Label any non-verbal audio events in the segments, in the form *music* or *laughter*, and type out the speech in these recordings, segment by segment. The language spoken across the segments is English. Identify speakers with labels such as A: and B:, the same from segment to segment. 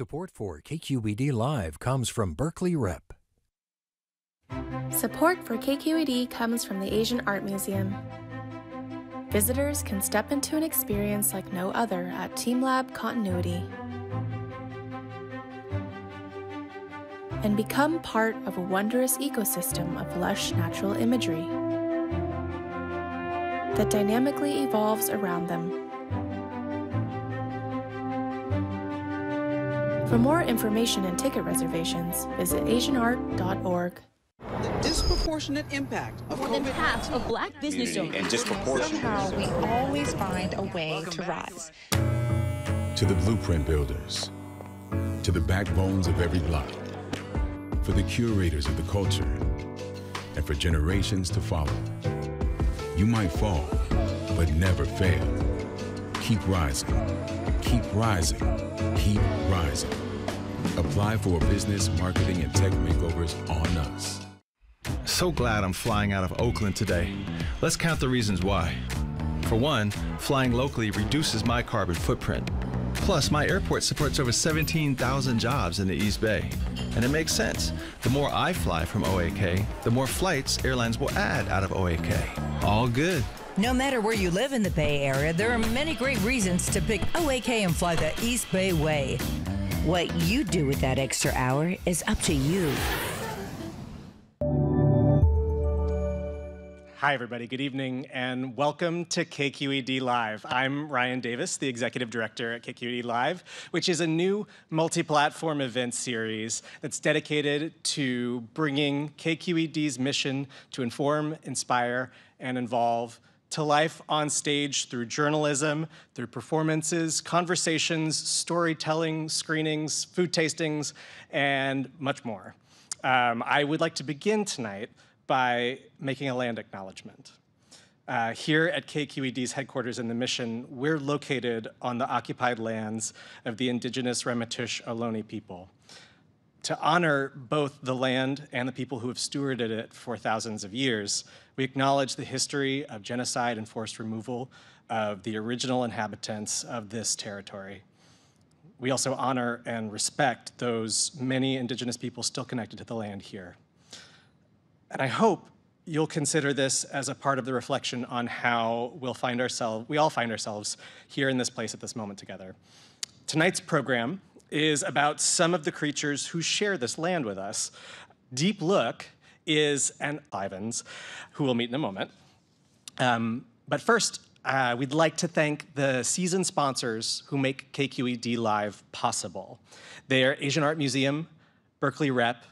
A: Support for KQED Live comes from Berkeley Rep.
B: Support for KQED comes from the Asian Art Museum. Visitors can step into an experience like no other at TeamLab Continuity and become part of a wondrous ecosystem of lush natural imagery that dynamically evolves around them. For more information and ticket reservations, visit asianart.org.
C: The disproportionate impact of
D: More than half of black business owners.
E: and disproportionate.
F: Somehow we always find a way to rise.
G: To the blueprint builders, to the backbones of every block, for the curators of the culture, and for generations to follow. You might fall, but never fail. Keep rising. Keep rising. Keep rising. Apply for business, marketing, and tech makeovers on us.
H: So glad I'm flying out of Oakland today. Let's count the reasons why. For one, flying locally reduces my carbon footprint. Plus, my airport supports over 17,000 jobs in the East Bay. And it makes sense. The more I fly from OAK, the more flights airlines will add out of OAK. All good.
I: No matter where you live in the Bay Area, there are many great reasons to pick OAK and fly the East Bay Way. What you do with that extra hour is up to you.
J: Hi, everybody. Good evening, and welcome to KQED Live. I'm Ryan Davis, the Executive Director at KQED Live, which is a new multi platform event series that's dedicated to bringing KQED's mission to inform, inspire, and involve to life on stage through journalism, through performances, conversations, storytelling, screenings, food tastings, and much more. Um, I would like to begin tonight by making a land acknowledgement. Uh, here at KQED's headquarters in the Mission, we're located on the occupied lands of the indigenous Ramaytush Ohlone people. To honor both the land and the people who have stewarded it for thousands of years, we acknowledge the history of genocide and forced removal of the original inhabitants of this territory. We also honor and respect those many indigenous people still connected to the land here. And I hope you'll consider this as a part of the reflection on how we'll find ourselves, we all find ourselves here in this place at this moment together. Tonight's program is about some of the creatures who share this land with us. Deep Look is an Ivans, who we'll meet in a moment. Um, but first, uh, we'd like to thank the season sponsors who make KQED Live possible. They are Asian Art Museum, Berkeley Rep,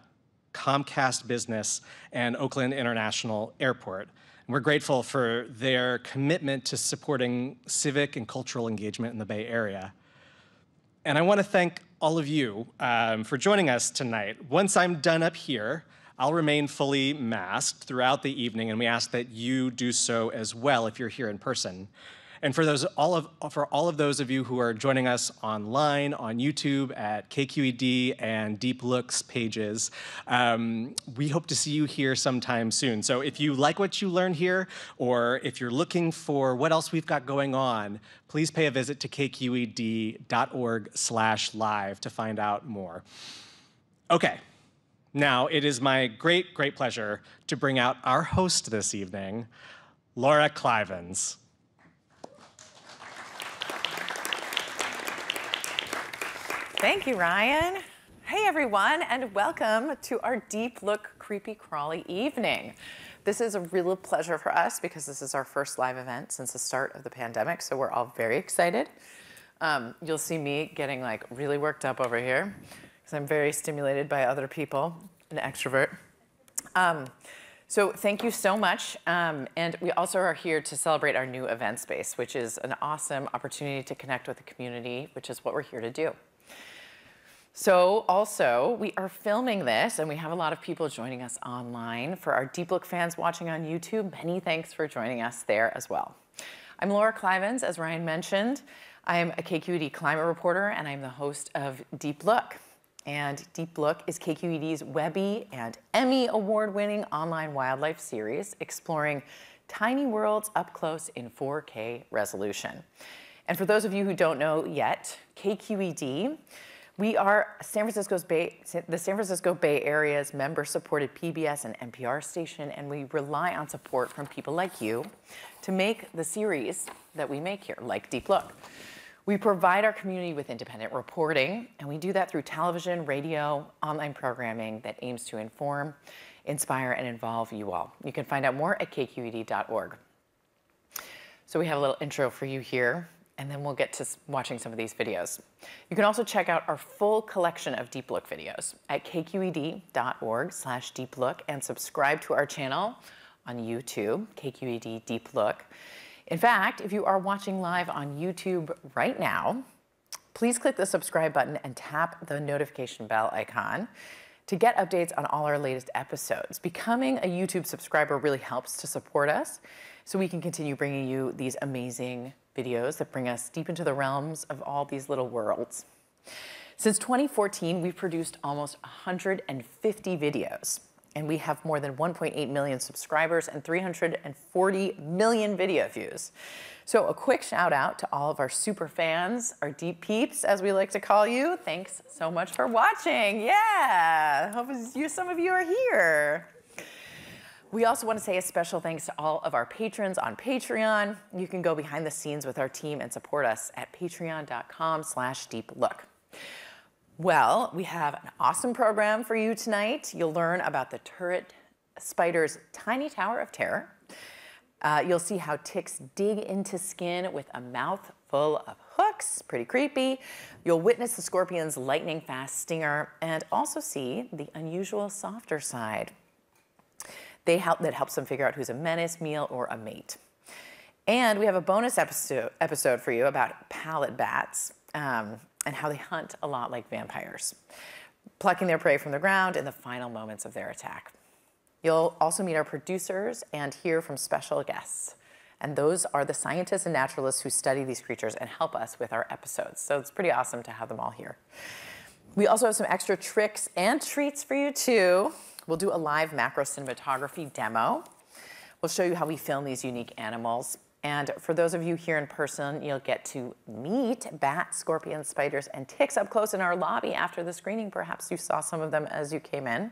J: Comcast Business, and Oakland International Airport. And we're grateful for their commitment to supporting civic and cultural engagement in the Bay Area. And I want to thank all of you um, for joining us tonight. Once I'm done up here, I'll remain fully masked throughout the evening, and we ask that you do so as well if you're here in person. And for those all of for all of those of you who are joining us online on YouTube at KQED and Deep Looks pages, um, we hope to see you here sometime soon. So if you like what you learn here, or if you're looking for what else we've got going on, please pay a visit to kqed.org/live to find out more. Okay. Now, it is my great, great pleasure to bring out our host this evening, Laura Klivans.
K: Thank you, Ryan. Hey, everyone, and welcome to our Deep Look Creepy Crawly evening. This is a real pleasure for us because this is our first live event since the start of the pandemic, so we're all very excited. Um, you'll see me getting like really worked up over here because I'm very stimulated by other people, an extrovert. Um, so thank you so much. Um, and we also are here to celebrate our new event space, which is an awesome opportunity to connect with the community, which is what we're here to do. So also, we are filming this and we have a lot of people joining us online. For our Deep Look fans watching on YouTube, many thanks for joining us there as well. I'm Laura Klivans, as Ryan mentioned. I'm a KQED climate reporter and I'm the host of Deep Look. And Deep Look is KQED's Webby and Emmy award winning online wildlife series exploring tiny worlds up close in 4K resolution. And for those of you who don't know yet, KQED, we are San Francisco's Bay, the San Francisco Bay Area's member-supported PBS and NPR station, and we rely on support from people like you to make the series that we make here, like Deep Look. We provide our community with independent reporting, and we do that through television, radio, online programming that aims to inform, inspire, and involve you all. You can find out more at kqed.org. So we have a little intro for you here, and then we'll get to watching some of these videos. You can also check out our full collection of Deep Look videos at kqed.org slash deep look and subscribe to our channel on YouTube, KQED Deep Look. In fact, if you are watching live on YouTube right now, please click the subscribe button and tap the notification bell icon to get updates on all our latest episodes. Becoming a YouTube subscriber really helps to support us so we can continue bringing you these amazing videos that bring us deep into the realms of all these little worlds. Since 2014, we've produced almost 150 videos and we have more than 1.8 million subscribers and 340 million video views. So a quick shout out to all of our super fans, our deep peeps, as we like to call you. Thanks so much for watching. Yeah, hope you, some of you are here. We also want to say a special thanks to all of our patrons on Patreon. You can go behind the scenes with our team and support us at patreon.com slash deeplook. Well, we have an awesome program for you tonight. You'll learn about the turret spider's tiny tower of terror. Uh, you'll see how ticks dig into skin with a mouth full of hooks, pretty creepy. You'll witness the scorpion's lightning fast stinger and also see the unusual softer side. They help, that helps them figure out who's a menace, meal, or a mate. And we have a bonus episode, episode for you about pallid bats. Um, and how they hunt a lot like vampires, plucking their prey from the ground in the final moments of their attack. You'll also meet our producers and hear from special guests. And those are the scientists and naturalists who study these creatures and help us with our episodes. So it's pretty awesome to have them all here. We also have some extra tricks and treats for you too. We'll do a live macro cinematography demo. We'll show you how we film these unique animals. And for those of you here in person, you'll get to meet bats, scorpions, spiders, and ticks up close in our lobby after the screening. Perhaps you saw some of them as you came in.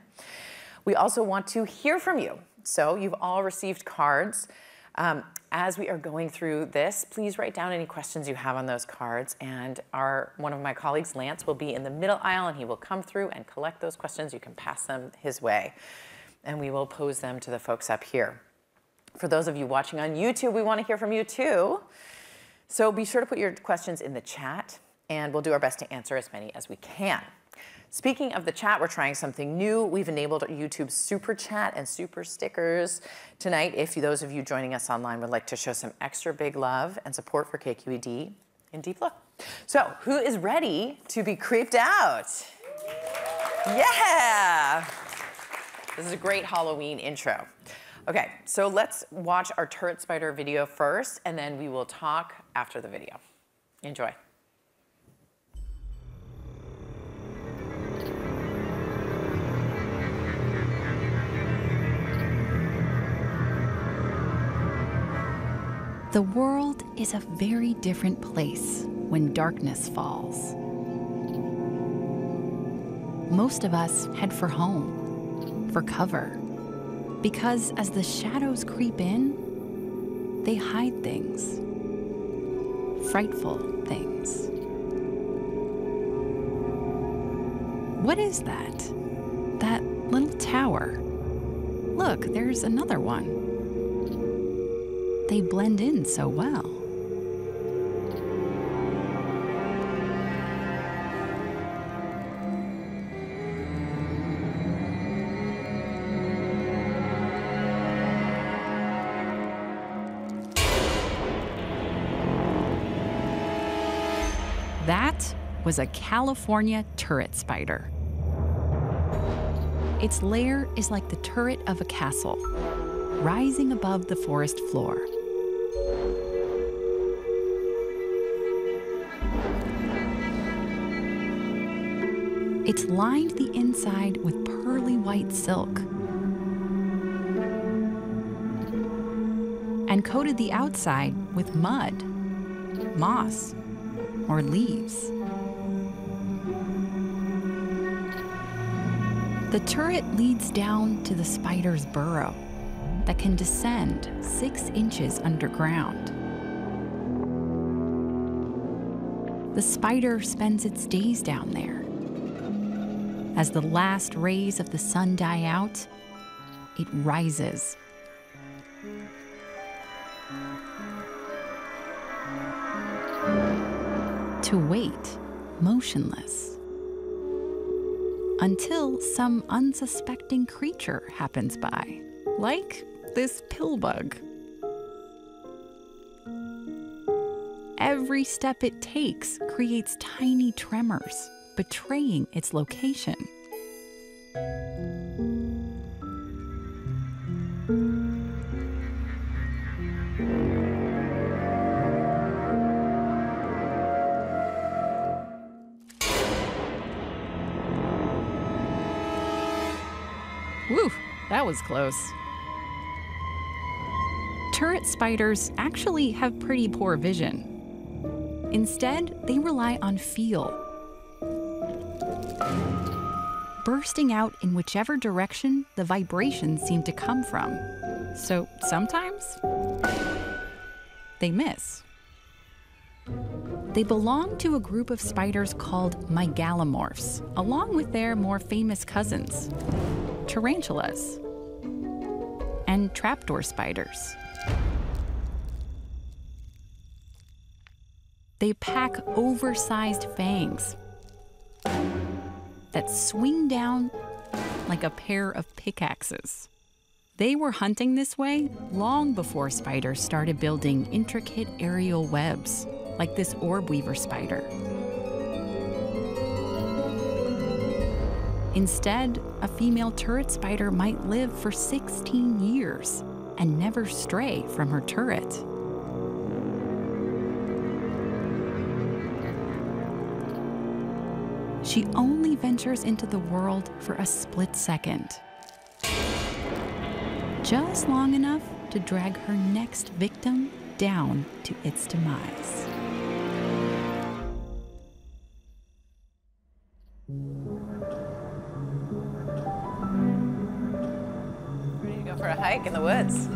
K: We also want to hear from you. So you've all received cards. Um, as we are going through this, please write down any questions you have on those cards. And our one of my colleagues, Lance, will be in the middle aisle and he will come through and collect those questions. You can pass them his way. And we will pose them to the folks up here. For those of you watching on YouTube, we want to hear from you too. So be sure to put your questions in the chat and we'll do our best to answer as many as we can. Speaking of the chat, we're trying something new. We've enabled YouTube Super Chat and Super Stickers tonight. If those of you joining us online would like to show some extra big love and support for KQED in Deep Look. So, who is ready to be creeped out? Yeah! This is a great Halloween intro. Okay, so let's watch our turret spider video first, and then we will talk after the video. Enjoy.
D: The world is a very different place when darkness falls. Most of us head for home, for cover because as the shadows creep in, they hide things, frightful things. What is that? That little tower. Look, there's another one. They blend in so well. That was a California turret spider. Its lair is like the turret of a castle, rising above the forest floor.
L: It's lined the inside with pearly white silk and coated the outside with mud, moss, or leaves. The turret leads down to the spider's burrow that can descend six inches underground. The spider spends its days down there. As the last rays of the sun die out, it rises. To wait, motionless, until some unsuspecting creature happens by, like this pill bug. Every step it takes creates tiny tremors, betraying its location. Whew, that was close. Turret spiders actually have pretty poor vision. Instead, they rely on feel. Bursting out in whichever direction the vibrations seem to come from. So sometimes they miss. They belong to a group of spiders called mygalomorphs, along with their more famous cousins, tarantulas, and trapdoor spiders. They pack oversized fangs that swing down like a pair of pickaxes. They were hunting this way long before spiders started building intricate aerial webs, like this orb weaver spider. Instead, a female turret spider might live for 16 years and never stray from her turret. She only ventures into the world for a split second. Just long enough to drag her next victim down to its demise.
K: Ready to go for a hike in the woods.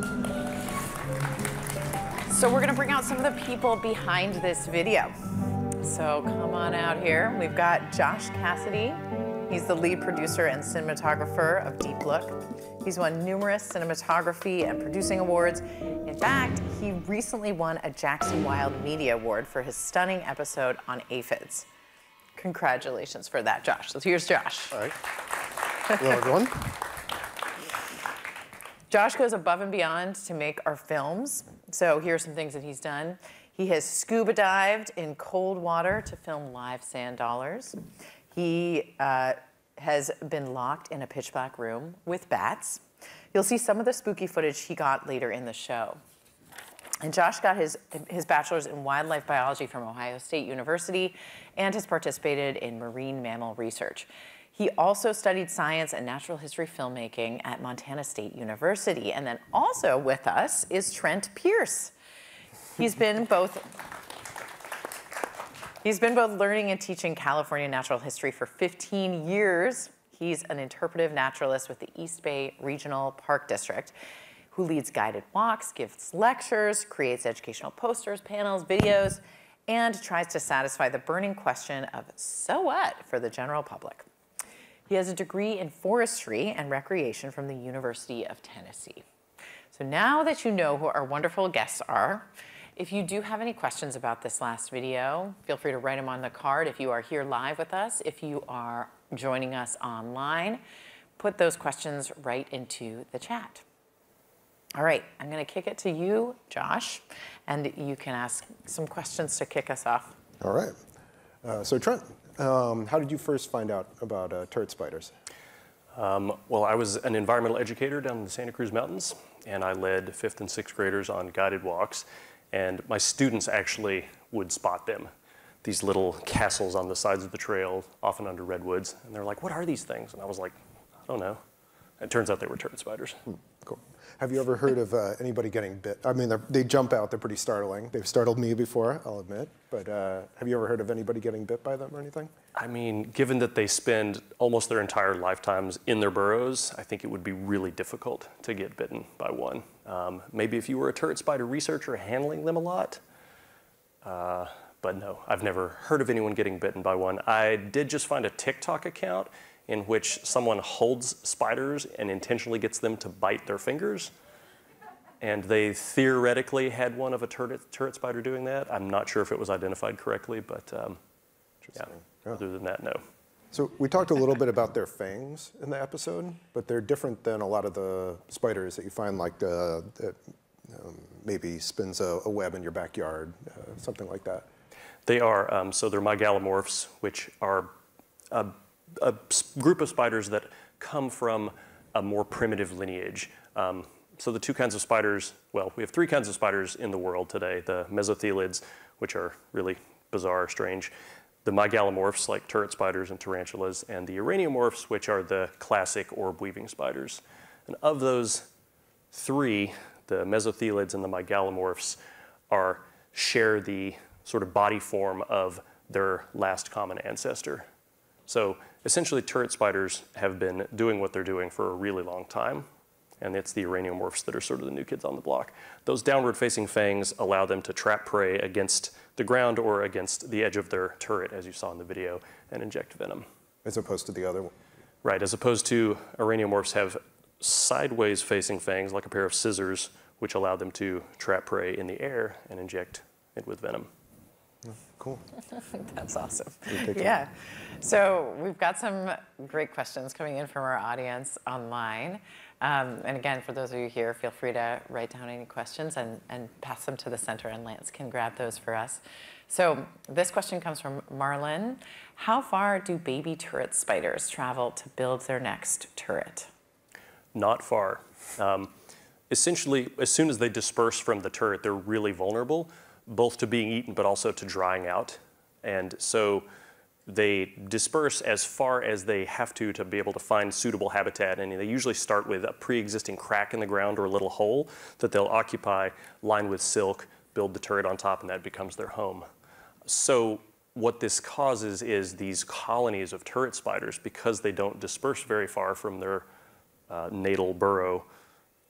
K: So we're gonna bring out some of the people behind this video. So come on out here. We've got Josh Cassidy. He's the lead producer and cinematographer of Deep Look. He's won numerous cinematography and producing awards. In fact, he recently won a Jackson Wild Media Award for his stunning episode on aphids. Congratulations for that, Josh. So here's Josh.
E: All right. Hello, everyone.
K: Josh goes above and beyond to make our films. So here are some things that he's done. He has scuba dived in cold water to film live sand dollars. He uh, has been locked in a pitch black room with bats. You'll see some of the spooky footage he got later in the show. And Josh got his, his bachelor's in wildlife biology from Ohio State University and has participated in marine mammal research. He also studied science and natural history filmmaking at Montana State University. And then also with us is Trent Pearce. He's been both He's been both learning and teaching California natural history for 15 years. He's an interpretive naturalist with the East Bay Regional Park District who leads guided walks, gives lectures, creates educational posters, panels, videos, and tries to satisfy the burning question of so what for the general public. He has a degree in forestry and recreation from the University of Tennessee. So now that you know who our wonderful guests are, if you do have any questions about this last video, feel free to write them on the card if you are here live with us. If you are joining us online, put those questions right into the chat. All right, I'm going to kick it to you, Josh, and you can ask some questions to kick us off.
E: All right. Uh, so Trent, um, how did you first find out about uh, turret spiders?
M: Um, well, I was an environmental educator down in the Santa Cruz Mountains, and I led fifth and sixth graders on guided walks. And my students actually would spot them. these little castles on the sides of the trail, often under redwoods. And they're like, what are these things? And I was like, I don't know. It turns out they were turret spiders.
E: Hmm, cool. Have you ever heard of uh, anybody getting bit? I mean, they jump out. They're pretty startling. They've startled me before, I'll admit. But uh, have you ever heard of anybody getting bit by them or anything?
M: I mean, given that they spend almost their entire lifetimes in their burrows, I think it would be really difficult to get bitten by one. Um, maybe if you were a turret spider researcher handling them a lot. Uh, but no, I've never heard of anyone getting bitten by one. I did just find a TikTok account in which someone holds spiders and intentionally gets them to bite their fingers. And they theoretically had one of a turret, turret spider doing that. I'm not sure if it was identified correctly, but um, yeah, yeah. other than that, no.
E: So we talked a little bit about their fangs in the episode, but they're different than a lot of the spiders that you find like the, that um, maybe spins a, a, web in your backyard, uh, something like that.
M: They are, um, so they're mygalomorphs, which are a a group of spiders that come from a more primitive lineage. Um, so the two kinds of spiders, well, we have three kinds of spiders in the world today. The mesothelids, which are really bizarre, strange. The mygalomorphs, like turret spiders and tarantulas, and the araneomorphs, which are the classic orb-weaving spiders. And of those three, the mesothelids and the mygalomorphs are share the sort of body form of their last common ancestor. So essentially turret spiders have been doing what they're doing for a really long time. And it's the araneomorphs that are sort of the new kids on the block. Those downward facing fangs allow them to trap prey against the ground or against the edge of their turret, as you saw in the video, and inject venom.
E: As opposed to the other one?
M: Right, as opposed to araneomorphs have sideways facing fangs like a pair of scissors, which allow them to trap prey in the air and inject it with venom.
E: Cool. *laughs*
K: That's awesome. Yeah. So we've got some great questions coming in from our audience online. Um, and again, for those of you here, feel free to write down any questions and, and pass them to the center, and Lance can grab those for us. So this question comes from Marlin. How far do baby turret spiders travel to build their next turret?
M: Not far. Um, essentially, as soon as they disperse from the turret, they're really vulnerable both to being eaten but also to drying out. And so they disperse as far as they have to to be able to find suitable habitat. And they usually start with a pre-existing crack in the ground or a little hole that they'll occupy, lined with silk, build the turret on top, and that becomes their home. So what this causes is these colonies of turret spiders, because they don't disperse very far from their uh, natal burrow,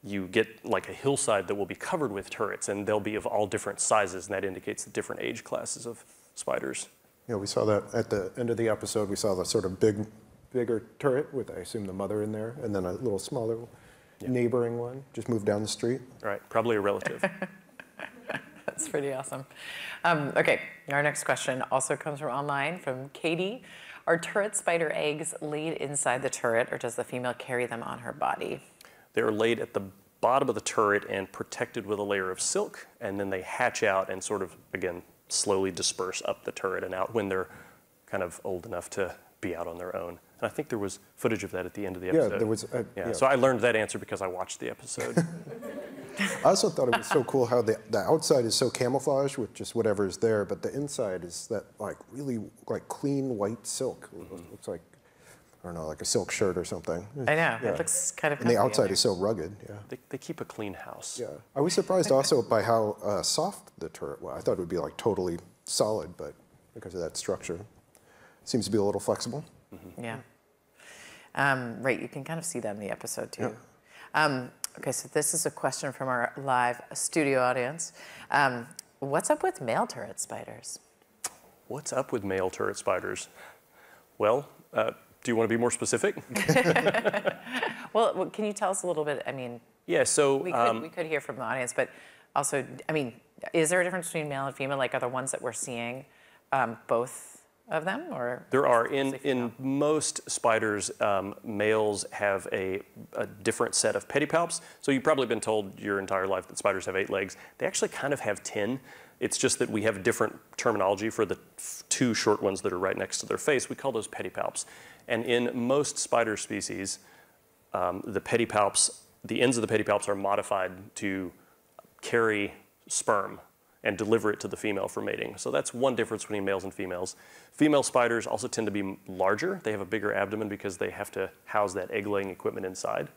M: you get like a hillside that will be covered with turrets and they'll be of all different sizes and that indicates the different age classes of spiders.
E: Yeah, we saw that at the end of the episode. We saw the sort of big, bigger turret with, I assume, the mother in there, and then a little smaller yeah. neighboring one just moved down the street.
M: Right, probably a relative. *laughs*
K: That's pretty awesome. Um, okay, our next question also comes from online from Katie. Are turret spider eggs laid inside the turret, or does the female carry them on her body?
M: They're laid at the bottom of the turret and protected with a layer of silk, and then they hatch out and sort of, again, slowly disperse up the turret and out when they're kind of old enough to be out on their own. And I think there was footage of that at the end of the episode.
E: Yeah, there was.
M: A, yeah. yeah. So I learned that answer because I watched the episode. *laughs* *laughs*
E: I also thought it was so cool how the, the outside is so camouflaged with just whatever is there, but the inside is that like really like clean white silk. Mm -hmm. Looks like I don't know, like a silk shirt or something.
K: I know. Yeah. It looks kind of.
E: And the outside is so rugged. Yeah.
M: They, they keep a clean house.
E: Yeah. I was surprised also by how uh, soft the turret was. I thought it would be like totally solid, but because of that structure, it seems to be a little flexible.
K: Mm -hmm. Yeah. Um, right. You can kind of see that in the episode too. Yeah. Um, okay. So this is a question from our live studio audience. Um, what's up with male turret spiders?
M: What's up with male turret spiders? Well. Uh, do you want to be more specific? *laughs* *laughs*
K: well, can you tell us a little bit? I mean,
M: yeah. So
K: we could, um, we could hear from the audience, but also, I mean, is there a difference between male and female? Like, are the ones that we're seeing um, both of them, or
M: there are in in most spiders, um, males have a, a, different set of pedipalps. So you've probably been told your entire life that spiders have eight legs. They actually kind of have ten. It's just that we have different terminology for the two short ones that are right next to their face. We call those pedipalps. And in most spider species, um, the pedipalps, the ends of the pedipalps are modified to carry sperm. and deliver it to the female for mating. So that's one difference between males and females. Female spiders also tend to be larger. They have a bigger abdomen because they have to house that egg laying equipment inside.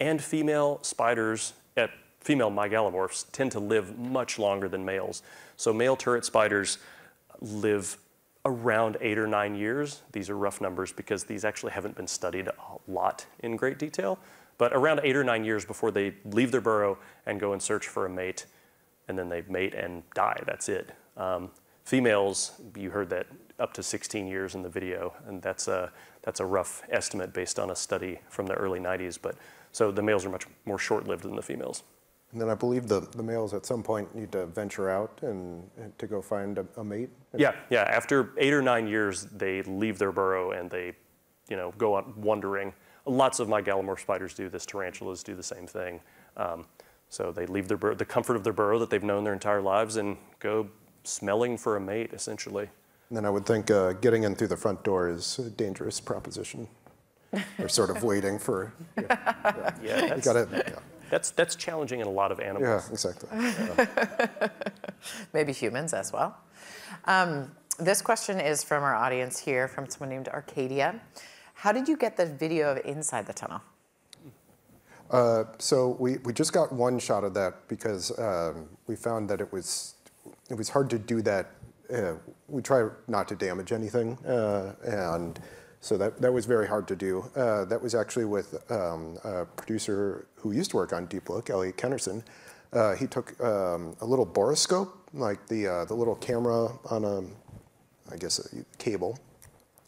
M: And female spiders, at female mygalomorphs, tend to live much longer than males. So male turret spiders live around eight or nine years. These are rough numbers because these actually haven't been studied a lot in great detail, but around eight or nine years before they leave their burrow and go and search for a mate, and then they mate and die. That's it. Um, females, you heard that up to 16 years in the video, and that's a, that's a rough estimate based on a study from the early 90s. But so the males are much more short-lived than the females.
E: And then I believe the, the males at some point need to venture out and, and to go find a, a mate.
M: Yeah, yeah. After eight or nine years, they leave their burrow and they, you know, go out wandering. Lots of mygalomorph spiders do this. Tarantulas do the same thing. Um, so they leave their bur- the comfort of their burrow that they've known their entire lives and go smelling for a mate, essentially.
E: And then I would think uh, getting in through the front door is a dangerous proposition. They're sort of *laughs* waiting for. Yeah, yeah.
M: Yeah,
E: you gotta, yeah.
M: That's that's challenging in a lot of animals.
E: yeah, exactly.
K: Maybe humans as well. Um, this question is from our audience here, from someone named Arcadia. How did you get the video of inside the tunnel?
E: Uh, so we, we just got one shot of that because um, we found that it was it was hard to do that. Uh, we try not to damage anything, uh, and so that, that was very hard to do. Uh, that was actually with um, a producer who used to work on Deep Look, Elliot Kennerson. Uh, he took um, a little borescope, like the uh, the little camera on a, I guess a cable,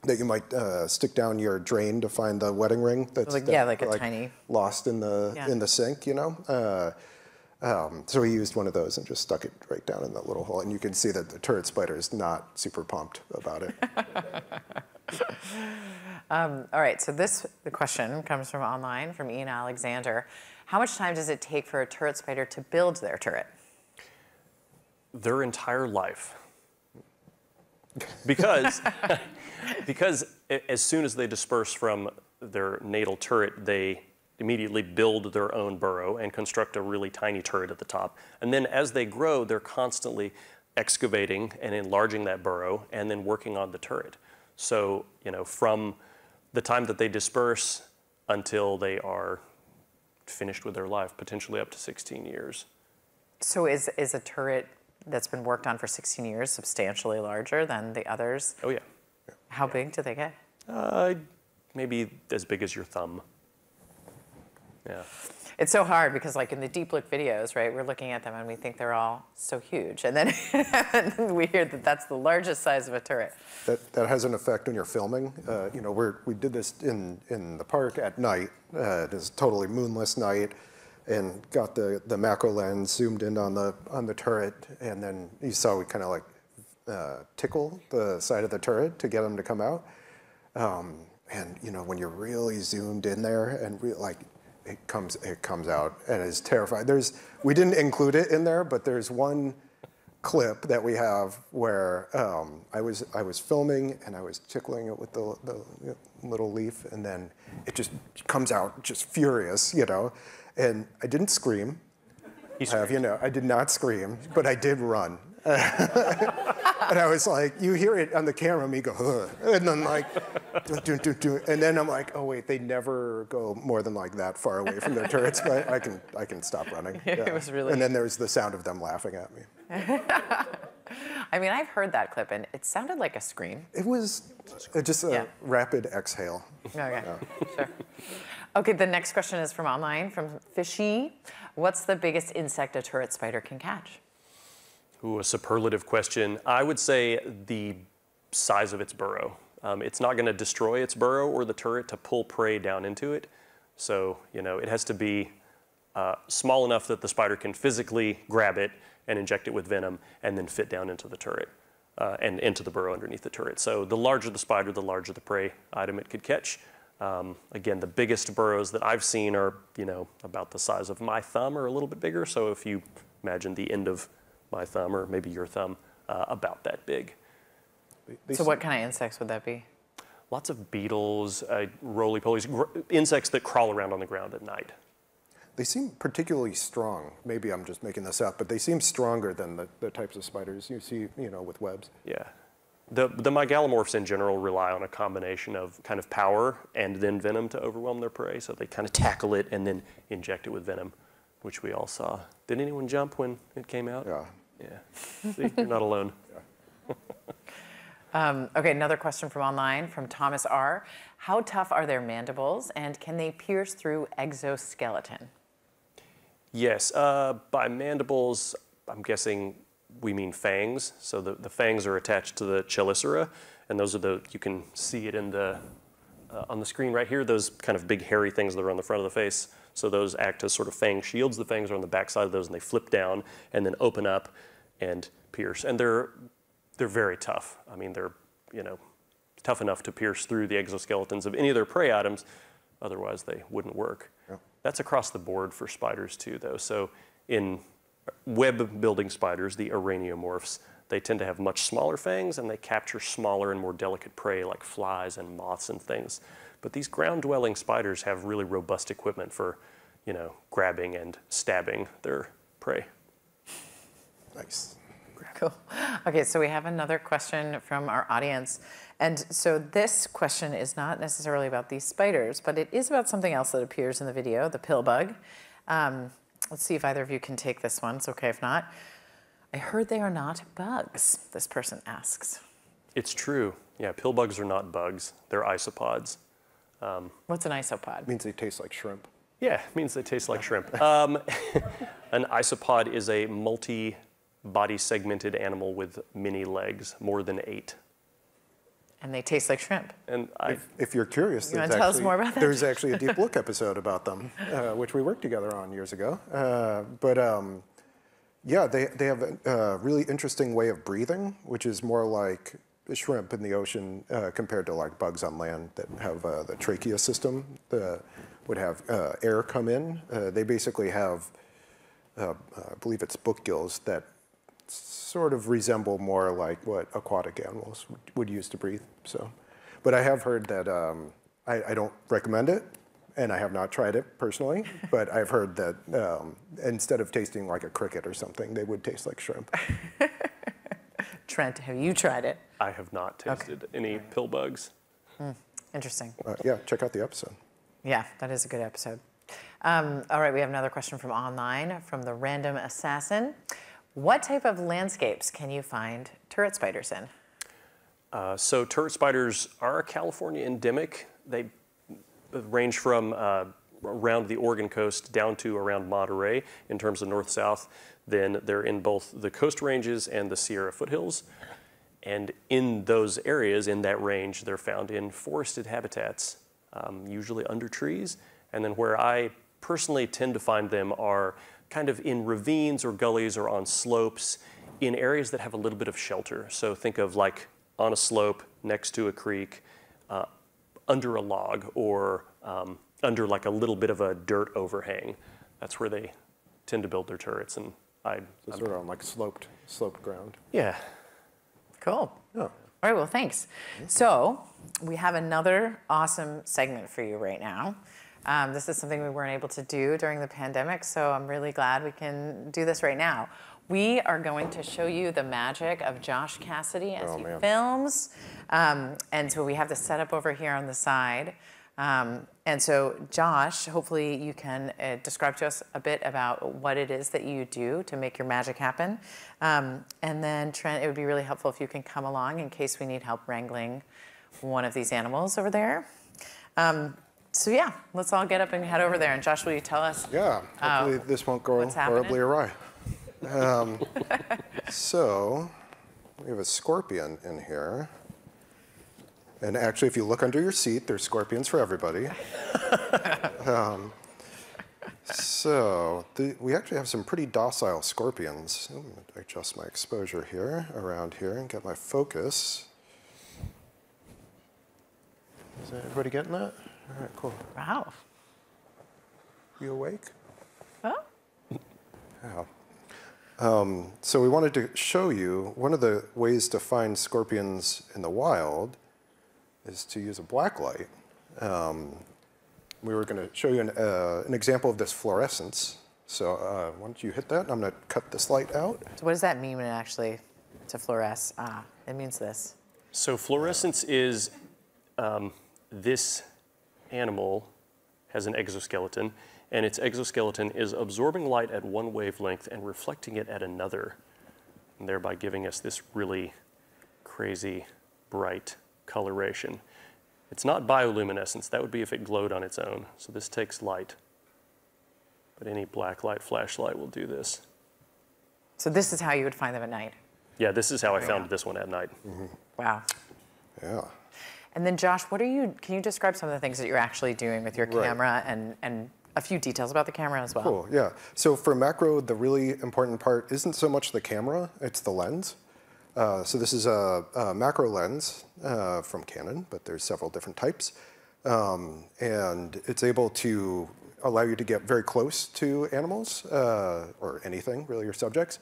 E: that you might uh, stick down your drain to find the wedding ring. That's
K: Like- yeah, like a tiny-
E: lost in the
K: Yeah.
E: in the sink, you know. Uh, um, so he used one of those and just stuck it right down in that little hole, and you can see that the turret spider is not super pumped about it. *laughs* *laughs*
K: Um, all right, so this the question comes from online from Ian Alexander. How much time does it take for a turret spider to build their turret?
M: Their entire life. Because, *laughs* because as soon as they disperse from their natal turret, they immediately build their own burrow and construct a really tiny turret at the top. And then as they grow, they're constantly excavating and enlarging that burrow and then working on the turret. So, you know, from the time that they disperse until they are finished with their life, potentially up to 16 years.
K: So is is a turret that's been worked on for 16 years substantially larger than the others?
M: Oh, yeah.
K: How big do they get?
M: Uh, maybe as big as your thumb. Yeah.
K: It's so hard because, like in the deep look videos, right, we're looking at them and we think they're all so huge, and then *laughs* we hear that that's the largest size of a turret.
E: that, that has an effect on you're filming. Uh, you know, we're, we did this in, in the park at night. Uh, it is a totally moonless night, and got the, the macro lens zoomed in on the on the turret, and then you saw we kind of like uh, tickle the side of the turret to get them to come out. Um, and you know, when you're really zoomed in there and like it comes it comes out and is terrifying. There's we didn't include it in there, but there's one clip that we have where um, I was I was filming and I was tickling it with the, the little leaf, and then it just comes out just furious, you know. And I didn't scream. Have you know I did not scream, but I did run. *laughs* and I was like, you hear it on the camera, me go, Ugh. and then like, dun, dun. and then I'm like, oh wait, they never go more than like that far away from their turrets, but I can I can stop running. *laughs*
K: It was really-
E: And then there's the sound of them laughing at me. *laughs*
K: I mean, I've heard that clip and it sounded like a scream.
E: It was just a
K: Yeah.
E: rapid exhale.
K: Okay, sure. Okay, the next question is from online, from Fishy. What's the biggest insect a turret spider can catch?
M: Ooh, a superlative question. I would say the size of its burrow. Um, it's not going to destroy its burrow or the turret to pull prey down into it. So, you know, it has to be uh, small enough that the spider can physically grab it and inject it with venom and then fit down into the turret uh, and into the burrow underneath the turret. So, the larger the spider, the larger the prey item it could catch. Um, again, the biggest burrows that I've seen are, you know, about the size of my thumb or a little bit bigger. So, if you imagine the end of my thumb or maybe your thumb, uh, about that big.
K: So, what kind of insects would that be?
M: Lots of beetles, uh, roly polies, gr- insects that crawl around on the ground at night.
E: they seem particularly strong. Maybe I'm just making this up, but they seem stronger than the, the types of spiders you see, you know, with webs.
M: Yeah. The, the mygalomorphs in general rely on a combination of kind of power and then venom to overwhelm their prey. So they kind of tackle it and then inject it with venom, which we all saw. Did anyone jump when it came out?
E: Yeah.
M: Yeah. See, you're not alone. *laughs* *laughs*
K: Um, okay, another question from online from Thomas R. How tough are their mandibles and can they pierce through exoskeleton?
M: Yes, uh, by mandibles, I'm guessing we mean fangs. So the, the fangs are attached to the chelicera, and those are the, you can see it in the, uh, on the screen right here, those kind of big hairy things that are on the front of the face. So those act as sort of fang shields. The fangs are on the back side of those, and they flip down and then open up and pierce. And they're, they're very tough. I mean, they're, you know, tough enough to pierce through the exoskeletons of any of their prey items. Otherwise, they wouldn't work.
E: Yep.
M: That's across the board for spiders too, though. So in web building spiders, the araneomorphs, they tend to have much smaller fangs and they capture smaller and more delicate prey like flies and moths and things. But these ground dwelling spiders have really robust equipment for, you know, grabbing and stabbing their prey.
E: Nice.
K: Cool. Okay, so we have another question from our audience. And so this question is not necessarily about these spiders, but it is about something else that appears in the video, the pill bug. Um, let's see if either of you can take this one. It's okay if not. I heard they are not bugs, this person asks.
M: It's true. Yeah, pill bugs are not bugs. They're isopods. Um,
K: What's an isopod?
E: It means they taste like shrimp.
M: Yeah, it means they taste like shrimp. *laughs* Um, *laughs* an isopod is a multi body segmented animal with many legs, more than eight.
K: And they taste like shrimp.
M: And
E: If, if you're curious,
K: You
E: there's
K: wanna tell us more about that?
E: There's actually a *laughs* Deep Look episode about them, uh, which we worked together on years ago. Uh, but um, yeah, they, they have a uh, really interesting way of breathing, which is more like a shrimp in the ocean uh, compared to like bugs on land that have uh, the trachea system, would have uh, air come in. Uh, they basically have, uh, I believe it's book gills that sort of resemble more like what aquatic animals would, would use to breathe. So, but I have heard that um, I, I don't recommend it, and I have not tried it personally. *laughs* but I've heard that um, instead of tasting like a cricket or something, they would taste like shrimp. *laughs*
K: Trent, have you tried it?
M: I have not tasted any pill bugs.
K: Interesting.
E: Uh, yeah, check out the episode.
K: Yeah, that is a good episode. Um, all right, we have another question from online from the random assassin. What type of landscapes can you find turret spiders in?
M: Uh, so turret spiders are a California endemic. They range from uh, around the Oregon coast down to around Monterey in terms of north-south. Then they're in both the coast ranges and the Sierra foothills. And in those areas, in that range, they're found in forested habitats, um, usually under trees. And then where I personally tend to find them are kind of in ravines or gullies or on slopes in areas that have a little bit of shelter. So think of like on a slope next to a creek, uh, under a log, or um, under like a little bit of a dirt overhang. That's where they tend to build their turrets. And I,
E: So sort of on like sloped, sloped ground.
M: yeah,
K: Cool.
E: Yeah.
K: All right, well, thanks. So, we have another awesome segment for you right now. Um, this is something we weren't able to do during the pandemic, so I'm really glad we can do this right now. We are going to show you the magic of Josh Cassidy as
E: Oh,
K: he
E: man.
K: films. Um, and so we have the setup over here on the side. Um, and so, Josh, hopefully you can uh, describe to us a bit about what it is that you do to make your magic happen. Um, and then, Trent, it would be really helpful if you can come along in case we need help wrangling one of these animals over there. Um, so, yeah, let's all get up and head over there. And, Josh, will you tell us?
E: Yeah,
K: Uh,
E: hopefully this won't go horribly awry. *laughs* Um, so, we have a scorpion in here. And actually, if you look under your seat, there's scorpions for everybody. *laughs* um, so, the, we actually have some pretty docile scorpions. I'm going to adjust my exposure here, around here, and get my focus. Is everybody getting that? All right, cool.
K: Wow.
E: You awake?
K: Oh.
E: Yeah. Um, so we wanted to show you one of the ways to find scorpions in the wild is to use a black light. Um, we were going to show you an, uh, an example of this fluorescence. So uh, why don't you hit that? I'm going to cut this light out.
K: So what does that mean when it actually to fluoresce? Ah, it means this.
M: So fluorescence is um, this animal has an exoskeleton, and its exoskeleton is absorbing light at one wavelength and reflecting it at another, and thereby giving us this really crazy bright coloration. It's not bioluminescence. That would be if it glowed on its own. So this takes light. But any black light flashlight will do this.
K: So this is how you would find them at night.
M: Yeah, this is how I found this one at night. Mm-hmm.
K: Wow.
E: Yeah.
K: And then Josh, what are you? Can you describe some of the things that you're actually doing with your
E: Right.
K: camera and and a few details about the camera as well?
E: Cool, yeah. So for macro, the really important part isn't so much the camera, it's the lens. Uh, so this is a, a macro lens uh, from Canon, but there's several different types. Um, and it's able to allow you to get very close to animals uh, or anything, really, your subjects,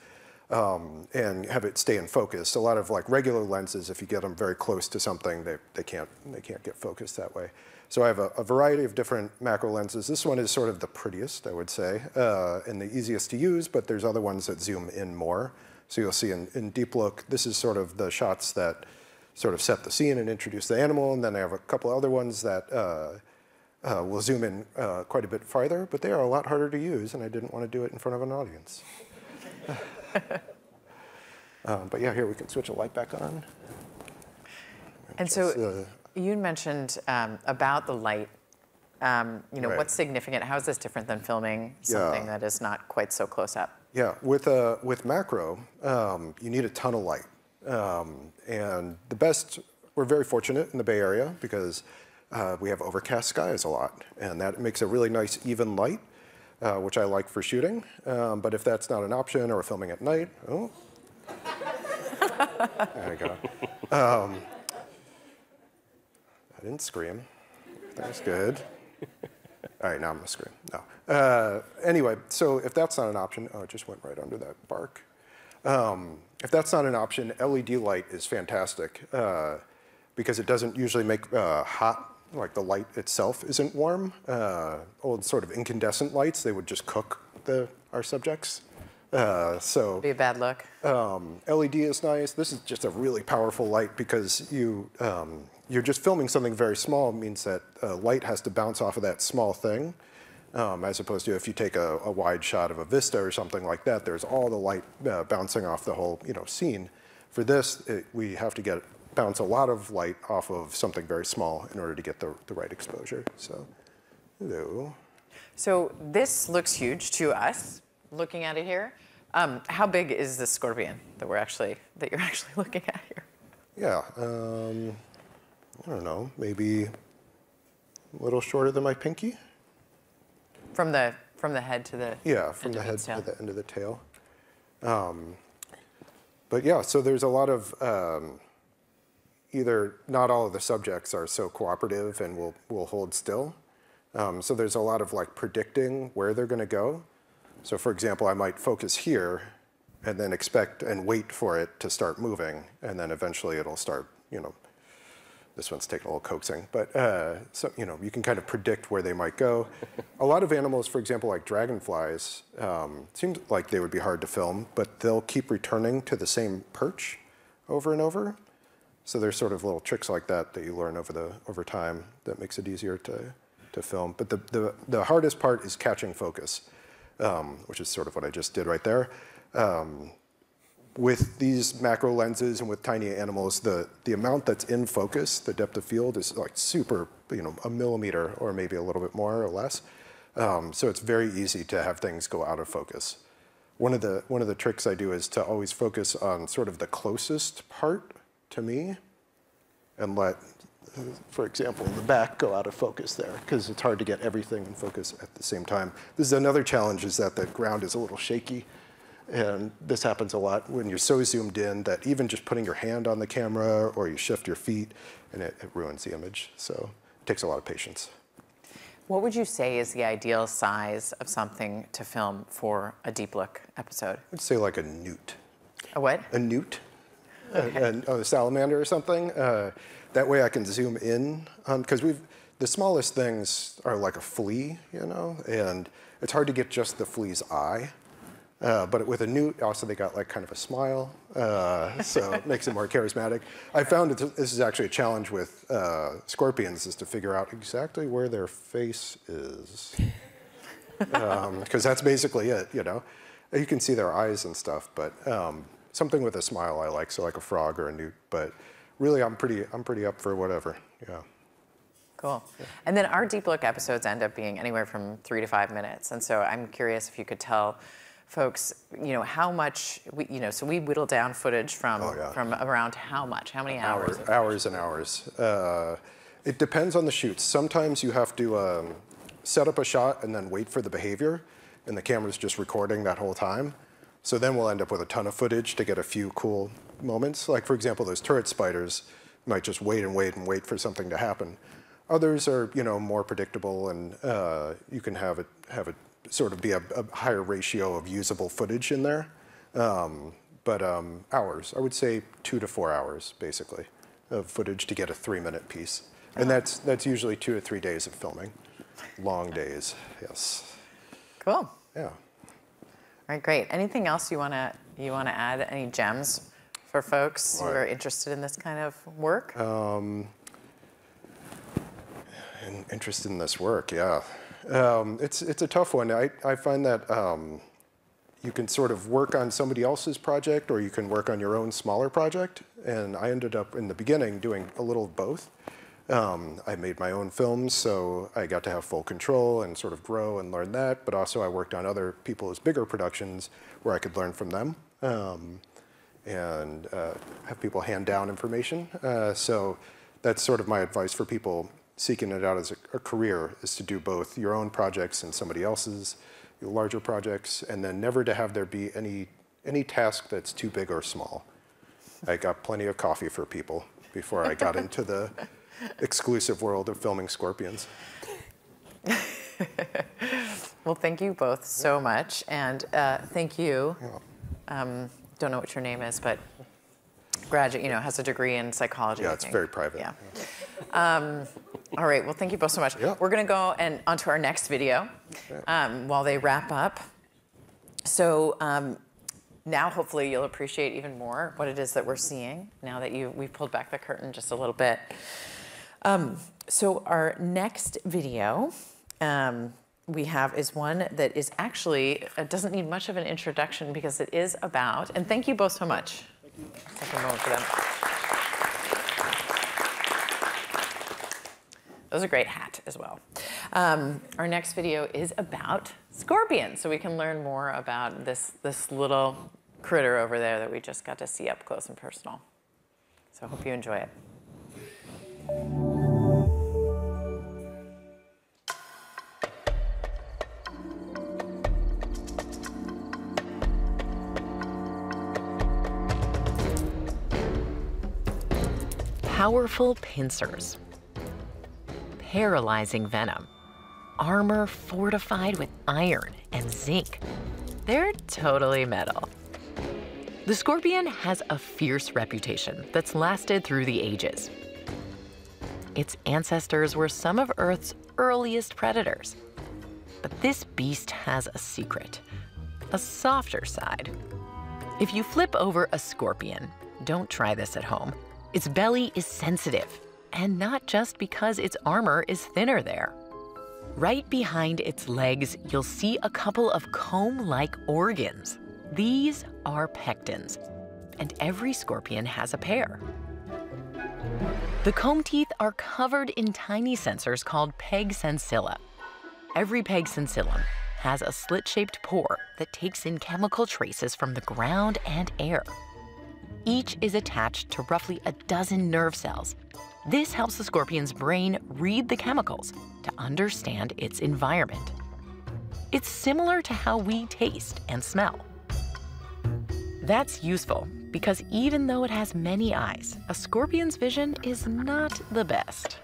E: um, and have it stay in focus. A lot of like regular lenses, if you get them very close to something, they, they, can't, they can't get focused that way. So I have a, a variety of different macro lenses. This one is sort of the prettiest, I would say, uh, and the easiest to use, but there's other ones that zoom in more. So you'll see in, in Deep Look, this is sort of the shots that sort of set the scene and introduce the animal, and then I have a couple other ones that uh, uh, will zoom in uh, quite a bit farther, but they are a lot harder to use, and I didn't want to do it in front of an audience. *laughs* um, but yeah, here we can switch the light back on.
K: And so
E: uh,
K: you mentioned um, about the light. Um, you know,
E: Right.
K: what's significant? How is this different than filming something
E: Yeah.
K: that is not quite so close up?
E: Yeah, with, uh, with macro, um, you need a ton of light. Um, and the best, we're very fortunate in the Bay Area because uh, we have overcast skies a lot. And that makes a really nice even light, uh, which I like for shooting. Um, but if that's not an option or filming at night, oh. *laughs* there you go. Um, I didn't scream. That was good. All right, now I'm gonna scream. No. Uh, anyway, so if that's not an option, oh, it just went right under that bark. Um, if that's not an option, LED light is fantastic uh, because it doesn't usually make uh, hot, like the light itself isn't warm. Uh, old sort of incandescent lights, they would just cook the, our subjects. Uh, so
K: Be a bad look.
E: um, LED is nice. This is just a really powerful light because you um, you're just filming something very small. Means that uh, light has to bounce off of that small thing, um, as opposed to if you take a, a wide shot of a vista or something like that. There's all the light uh, bouncing off the whole you know scene. For this, it, we have to get bounce a lot of light off of something very small in order to get the, the right exposure. So, hello.
K: So this looks huge to us, looking at it here. Um, how big is the scorpion that we're actually that you're *laughs* actually looking at here?
E: Yeah, um, I don't know, maybe a little shorter than my pinky.
K: From the from the head to the
E: Yeah, from
K: end
E: the
K: of
E: head to the end of the tail. Um, but yeah, so there's a lot of um, either not all of the subjects are so cooperative and will will hold still. Um, so there's a lot of like predicting where they're going to go. So for example, I might focus here and then expect and wait for it to start moving, and then eventually it'll start, you know, this one's taking a little coaxing, but uh, so you know you can kind of predict where they might go. *laughs* a lot of animals, for example, like dragonflies, um, seems like they would be hard to film, but they'll keep returning to the same perch over and over. So there's sort of little tricks like that that you learn over the over time that makes it easier to to film. But the the, the hardest part is catching focus, um, which is sort of what I just did right there. Um, with these macro lenses and with tiny animals, the, the amount that's in focus, the depth of field is like super, you know, a millimeter or maybe a little bit more or less. Um, so it's very easy to have things go out of focus. One of the one of the tricks I do is to always focus on sort of the closest part to me, and let, for example, the back go out of focus there because it's hard to get everything in focus at the same time. This is another challenge: is that the ground is a little shaky. And this happens a lot when you're so zoomed in that even just putting your hand on the camera or you shift your feet and it, it ruins the image. So it takes a lot of patience.
K: What would you say is the ideal size of something to film for a deep look episode?
E: I'd say like a newt.
K: A what?
E: A newt.
K: Okay.
E: A, a, a salamander or something. Uh, that way I can zoom in on, because we've, the smallest things are like a flea, you know, and it's hard to get just the flea's eye. Uh, but with a newt, also they got like kind of a smile, uh, so *laughs* it makes it more charismatic. I found that this is actually a challenge with uh, scorpions is to figure out exactly where their face is, because *laughs* um, that's basically it. You know, you can see their eyes and stuff, but um, something with a smile I like, so like a frog or a newt. But really, I'm pretty I'm pretty up for whatever. Yeah.
K: Cool. And then our deep look episodes end up being anywhere from three to five minutes, and so I'm curious if you could tell folks, you know, how much, we, you know, so we whittle down footage from, oh, yeah. from around how much, how many hours?
E: Hours, hours and hours. Uh, it depends on the shoots. Sometimes you have to um, set up a shot and then wait for the behavior, and the camera's just recording that whole time. So then we'll end up with a ton of footage to get a few cool moments. Like for example, those turret spiders might just wait and wait and wait for something to happen. Others are, you know, more predictable, and uh, you can have it have it sort of be a, a higher ratio of usable footage in there. Um, but um, hours, I would say two to four hours, basically, of footage to get a three-minute piece. And that's, that's usually two to three days of filming. Long days, yes.
K: Cool.
E: Yeah.
K: All right, great. Anything else you want to you want to add? Any gems for folks right. who are interested in this kind of work?
E: Um, interested in this work, yeah. Um, it's, it's a tough one. I, I find that um, you can sort of work on somebody else's project or you can work on your own smaller project. And I ended up in the beginning doing a little of both. Um, I made my own films, so I got to have full control and sort of grow and learn that. But also I worked on other people's bigger productions where I could learn from them um, and uh, have people hand down information. Uh, so that's sort of my advice for people seeking it out as a, a, career is to do both your own projects and somebody else's, your larger projects, and then never to have there be any, any task that's too big or small. I got plenty of coffee for people before I got into the exclusive world of filming scorpions.
K: well, thank you both so much, and uh, thank you. Um, don't know what your name is, but graduate, you know, has a degree in psychology.
E: Yeah, it's very private.
K: Yeah. Um, all right, well, thank you both so much.
E: Yeah.
K: We're gonna go and onto our next video um, while they wrap up. So um, now hopefully you'll appreciate even more what it is that we're seeing now that you we've pulled back the curtain just a little bit. Um, so our next video um, we have is one that is actually uh, doesn't need much of an introduction because it is about, and thank you both so much. Take a moment for them. That was a great hat as well. Um, our next video is about scorpions, so we can learn more about this, this little critter over there that we just got to see up close and personal. So I hope you enjoy it.
N: Powerful pincers paralyzing venom, armor fortified with iron and zinc. They're totally metal. The scorpion has a fierce reputation that's lasted through the ages. Its ancestors were some of Earth's earliest predators. But this beast has a secret, a softer side. If you flip over a scorpion, don't try this at home, its belly is sensitive and not just because its armor is thinner there. Right behind its legs, you'll see a couple of comb-like organs. These are pectins, and every scorpion has a pair. The comb teeth are covered in tiny sensors called peg sensilla. Every peg sensillum has a slit-shaped pore that takes in chemical traces from the ground and air. Each is attached to roughly a dozen nerve cells this helps the scorpion's brain read the chemicals to understand its environment. It's similar to how we taste and smell. That's useful because even though it has many eyes, a scorpion's vision is not the best.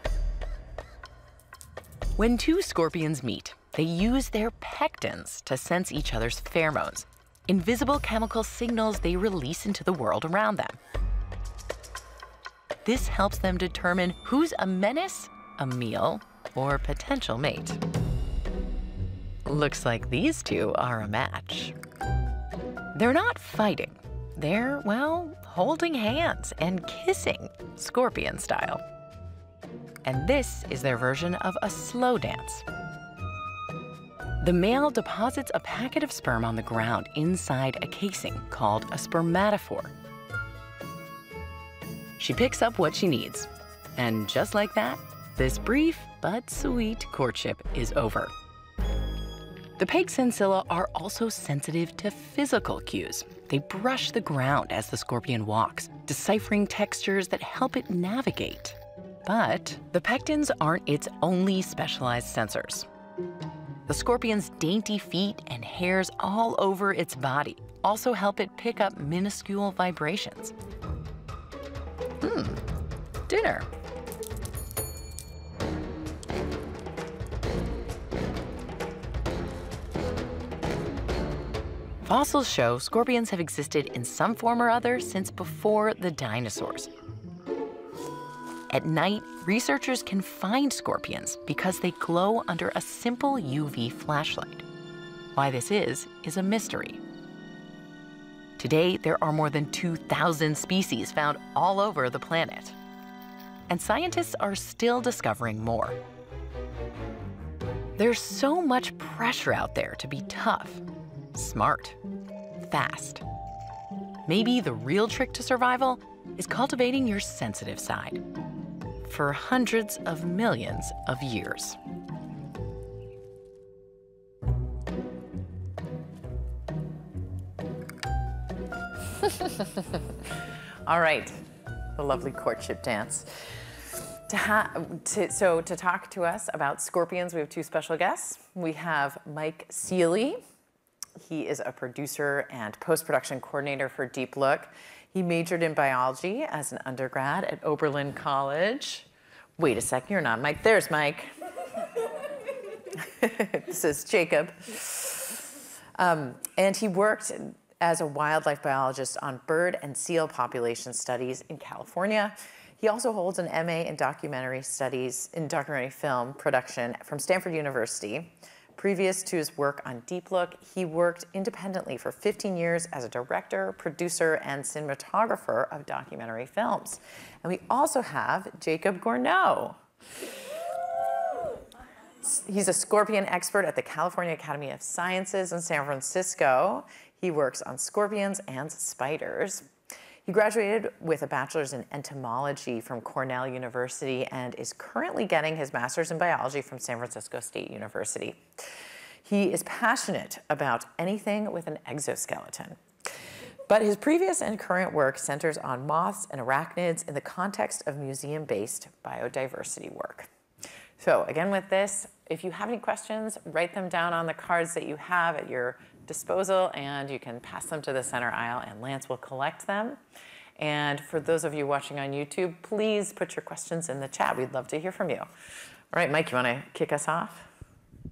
N: When two scorpions meet, they use their pectins to sense each other's pheromones, invisible chemical signals they release into the world around them. This helps them determine who's a menace, a meal, or potential mate. Looks like these two are a match. They're not fighting. They're, well, holding hands and kissing, scorpion style. And this is their version of a slow dance. The male deposits a packet of sperm on the ground inside a casing called a spermatophore. She picks up what she needs. And just like that, this brief but sweet courtship is over. The peg sensilla are also sensitive to physical cues. They brush the ground as the scorpion walks, deciphering textures that help it navigate. But the pectins aren't its only specialized sensors. The scorpion's dainty feet and hairs all over its body also help it pick up minuscule vibrations. Hmm, dinner. Fossils show scorpions have existed in some form or other since before the dinosaurs. At night, researchers can find scorpions because they glow under a simple UV flashlight. Why this is, is a mystery. Today, there are more than 2,000 species found all over the planet. And scientists are still discovering more. There's so much pressure out there to be tough, smart, fast. Maybe the real trick to survival is cultivating your sensitive side for hundreds of millions of years. *laughs*
K: All right, the lovely courtship dance. To to, so to talk to us about scorpions, we have two special guests. We have Mike Seely. He is a producer and post-production coordinator for Deep Look. He majored in biology as an undergrad at Oberlin College. Wait a second, you're not Mike. There's Mike. *laughs* this is Jacob. Um, and he worked as a wildlife biologist on bird and seal population studies in California. He also holds an MA in documentary studies in documentary film production from Stanford University. Previous to his work on Deep Look, he worked independently for 15 years as a director, producer, and cinematographer of documentary films. And we also have Jacob Gorneau. He's a scorpion expert at the California Academy of Sciences in San Francisco. He works on scorpions and spiders. He graduated with a bachelor's in entomology from Cornell University and is currently getting his master's in biology from San Francisco State University. He is passionate about anything with an exoskeleton. But his previous and current work centers on moths and arachnids in the context of museum-based biodiversity work. So again with this, if you have any questions, write them down on the cards that you have at your disposal and you can pass them to the center aisle and Lance will collect them. And for those of you watching on YouTube, please put your questions in the chat. We'd love to hear from you. All right, Mike, you want to kick us off?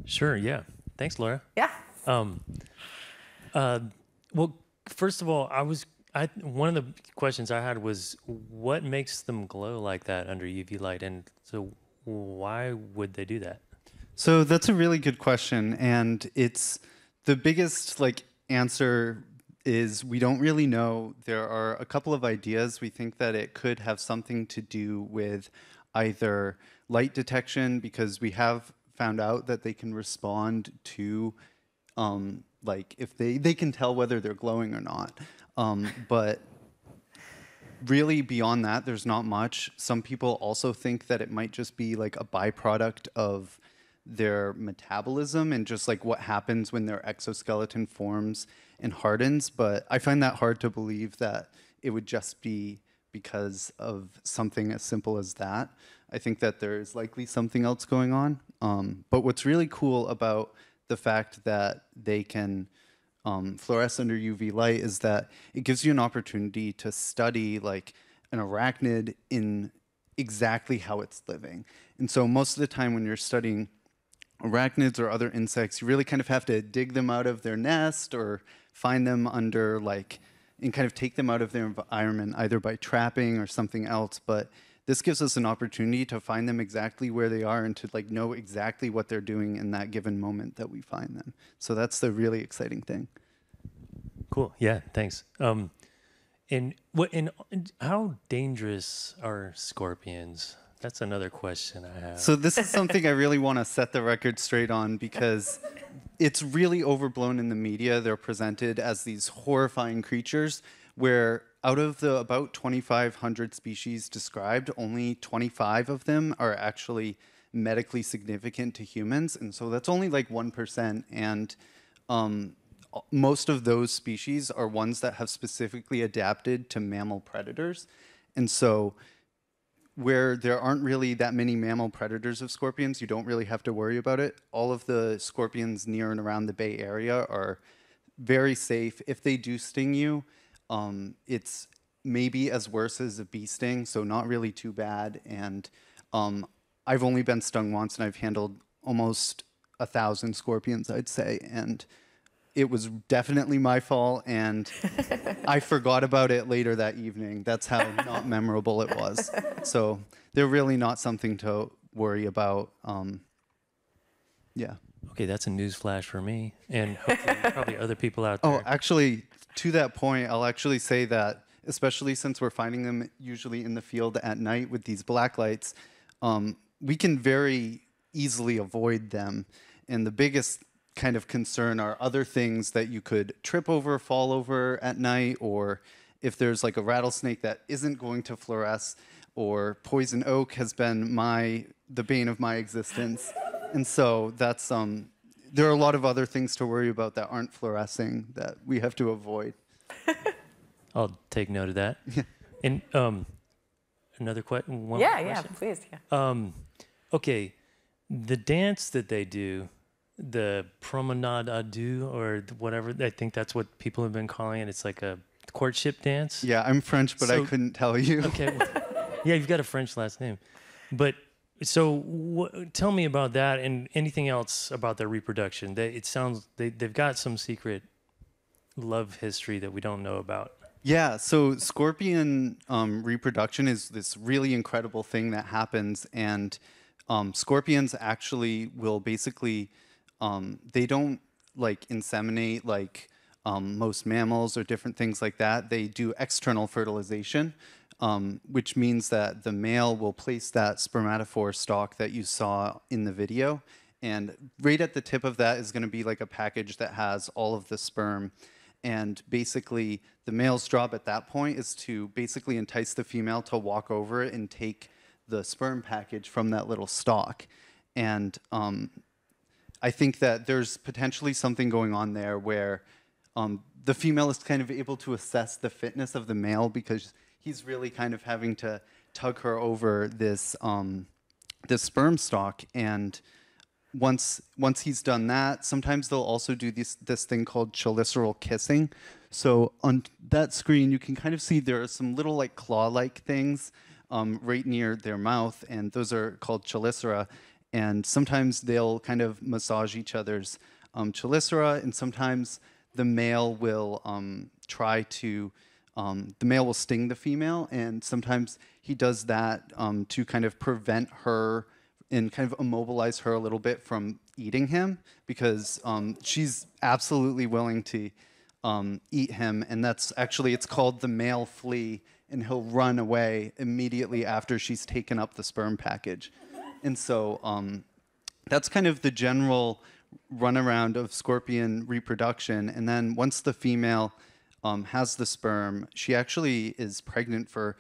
O: Sure, yeah. Thanks, Laura.
K: Yeah.
O: Um, uh, well, first of all, I was I one of the questions I had was what makes them glow like that under UV light, and so why would they do that?
P: So that's a really good question, and it's the biggest like answer is we don't really know. There are a couple of ideas. We think that it could have something to do with either light detection because we have found out that they can respond to um, like if they they can tell whether they're glowing or not. Um, but really beyond that, there's not much. Some people also think that it might just be like a byproduct of their metabolism and just like what happens when their exoskeleton forms and hardens. But I find that hard to believe that it would just be because of something as simple as that. I think that there's likely something else going on. Um, but what's really cool about the fact that they can um, fluoresce under UV light is that it gives you an opportunity to study like an arachnid in exactly how it's living. And so most of the time when you're studying arachnids or other insects, you really kind of have to dig them out of their nest or find them under like, and kind of take them out of their environment either by trapping or something else. But this gives us an opportunity to find them exactly where they are and to like know exactly what they're doing in that given moment that we find them. So that's the really exciting thing.
O: Cool. Yeah. Thanks. Um, and what? And how dangerous are scorpions? That's another question I have.
P: So this is something I really want to set the record straight on because it's really overblown in the media. They're presented as these horrifying creatures where out of the about 2,500 species described, only 25 of them are actually medically significant to humans. And so that's only like 1%. And um, most of those species are ones that have specifically adapted to mammal predators. And so where there aren't really that many mammal predators of scorpions, you don't really have to worry about it. All of the scorpions near and around the Bay Area are very safe. If they do sting you, um, it's maybe as worse as a bee sting, so not really too bad. And um, I've only been stung once, and I've handled almost a thousand scorpions, I'd say. And it was definitely my fault, and *laughs* I forgot about it later that evening. That's how not *laughs* memorable it was. So they're really not something to worry about. Um, yeah.
O: Okay, that's a news flash for me, and hopefully *laughs* probably other people out there.
P: Oh, actually, to that point, I'll actually say that, especially since we're finding them usually in the field at night with these black lights, um, we can very easily avoid them. And the biggest kind of concern are other things that you could trip over, fall over at night, or if there's like a rattlesnake that isn't going to fluoresce, or poison oak has been my the bane of my existence. And so that's um there are a lot of other things to worry about that aren't fluorescing that we have to avoid. *laughs*
O: I'll take note of that. and um, another question.
K: Yeah, yeah, please. Yeah.
O: Um, okay, the dance that they do, the promenade à deux or whatever, I think that's what people have been calling it. It's like a courtship dance.
P: Yeah, I'm French, but I couldn't tell you. *laughs*
O: Okay. well, yeah, you've got a French last name, but so wh- tell me about that and anything else about their reproduction. They, it sounds they they've got some secret love history that we don't know about.
P: Yeah, so scorpion um, reproduction is this really incredible thing that happens, and um, scorpions actually will basically um, they don't like inseminate like um, most mammals or different things like that. They do external fertilization, um, which means that the male will place that spermatophore stalk that you saw in the video, and right at the tip of that is going to be like a package that has all of the sperm. And basically, the male's job at that point is to basically entice the female to walk over and take the sperm package from that little stalk. And um, I think that there's potentially something going on there where um, the female is kind of able to assess the fitness of the male because he's really kind of having to tug her over this um, this sperm stalk and once once he's done that, sometimes they'll also do this this thing called cheliceral kissing. So on that screen, you can kind of see there are some little like claw-like things um, right near their mouth, and those are called chelicera. And sometimes they'll kind of massage each other's um, chelicera, and sometimes the male will um, try to um, the male will sting the female, and sometimes he does that um, to kind of prevent her and kind of immobilize her a little bit from eating him because um, she's absolutely willing to um, eat him, and that's actually it's called the male flea, and he'll run away immediately after she's taken up the sperm package, and so um, that's kind of the general runaround of scorpion reproduction, and then once the female um, has the sperm, she actually is pregnant for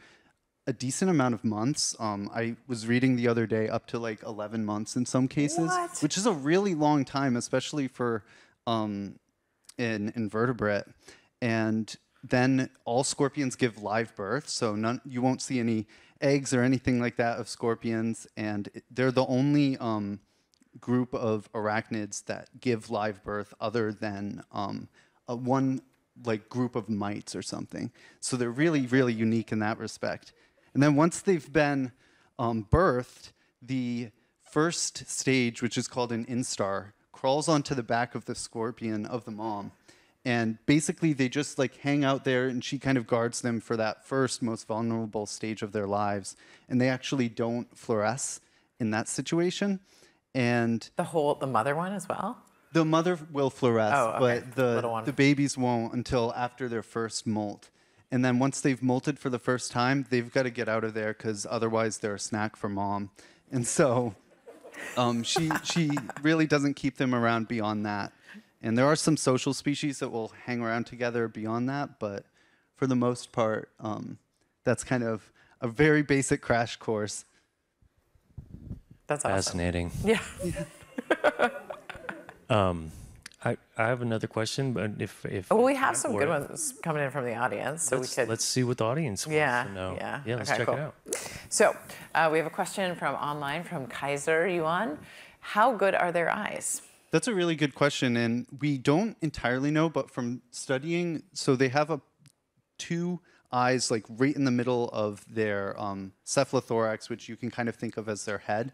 P: a decent amount of months. Um, I was reading the other day up to like 11 months in some cases,
K: What?
P: which is a really long time, especially for um, an invertebrate. And then all scorpions give live birth, so none, you won't see any eggs or anything like that of scorpions. And they're the only um, group of arachnids that give live birth other than um, one like group of mites or something. So they're really, really unique in that respect. And then once they've been um, birthed, the first stage, which is called an instar, crawls onto the back of the scorpion of the mom. And basically, they just like hang out there, and she kind of guards them for that first most vulnerable stage of their lives. And they actually don't fluoresce in that situation. And
K: the whole the mother one as well.
P: The mother will fluoresce,
K: Oh, okay.
P: but the the babies won't until after their first molt. And then once they've molted for the first time, they've got to get out of there because otherwise they're a snack for mom. And so um, she she really doesn't keep them around beyond that. And there are some social species that will hang around together beyond that, but for the most part, um, that's kind of a very basic crash course.
K: That's
O: Fascinating. *laughs*
K: Yeah. *laughs*
O: Um, I, I have another question, but if if
K: Well, we have some good ones coming in from the audience, so
O: let's,
K: we could.
O: let's see what the audience wants
K: Yeah,
O: to know.
K: yeah.
O: yeah. Let's
K: Okay,
O: check
K: cool.
O: it out.
K: So uh, we have a question from online from Kaiser Yuan. How good are their eyes?
P: That's a really good question, and we don't entirely know, but from studying, so they have a two eyes like right in the middle of their um, cephalothorax, which you can kind of think of as their head,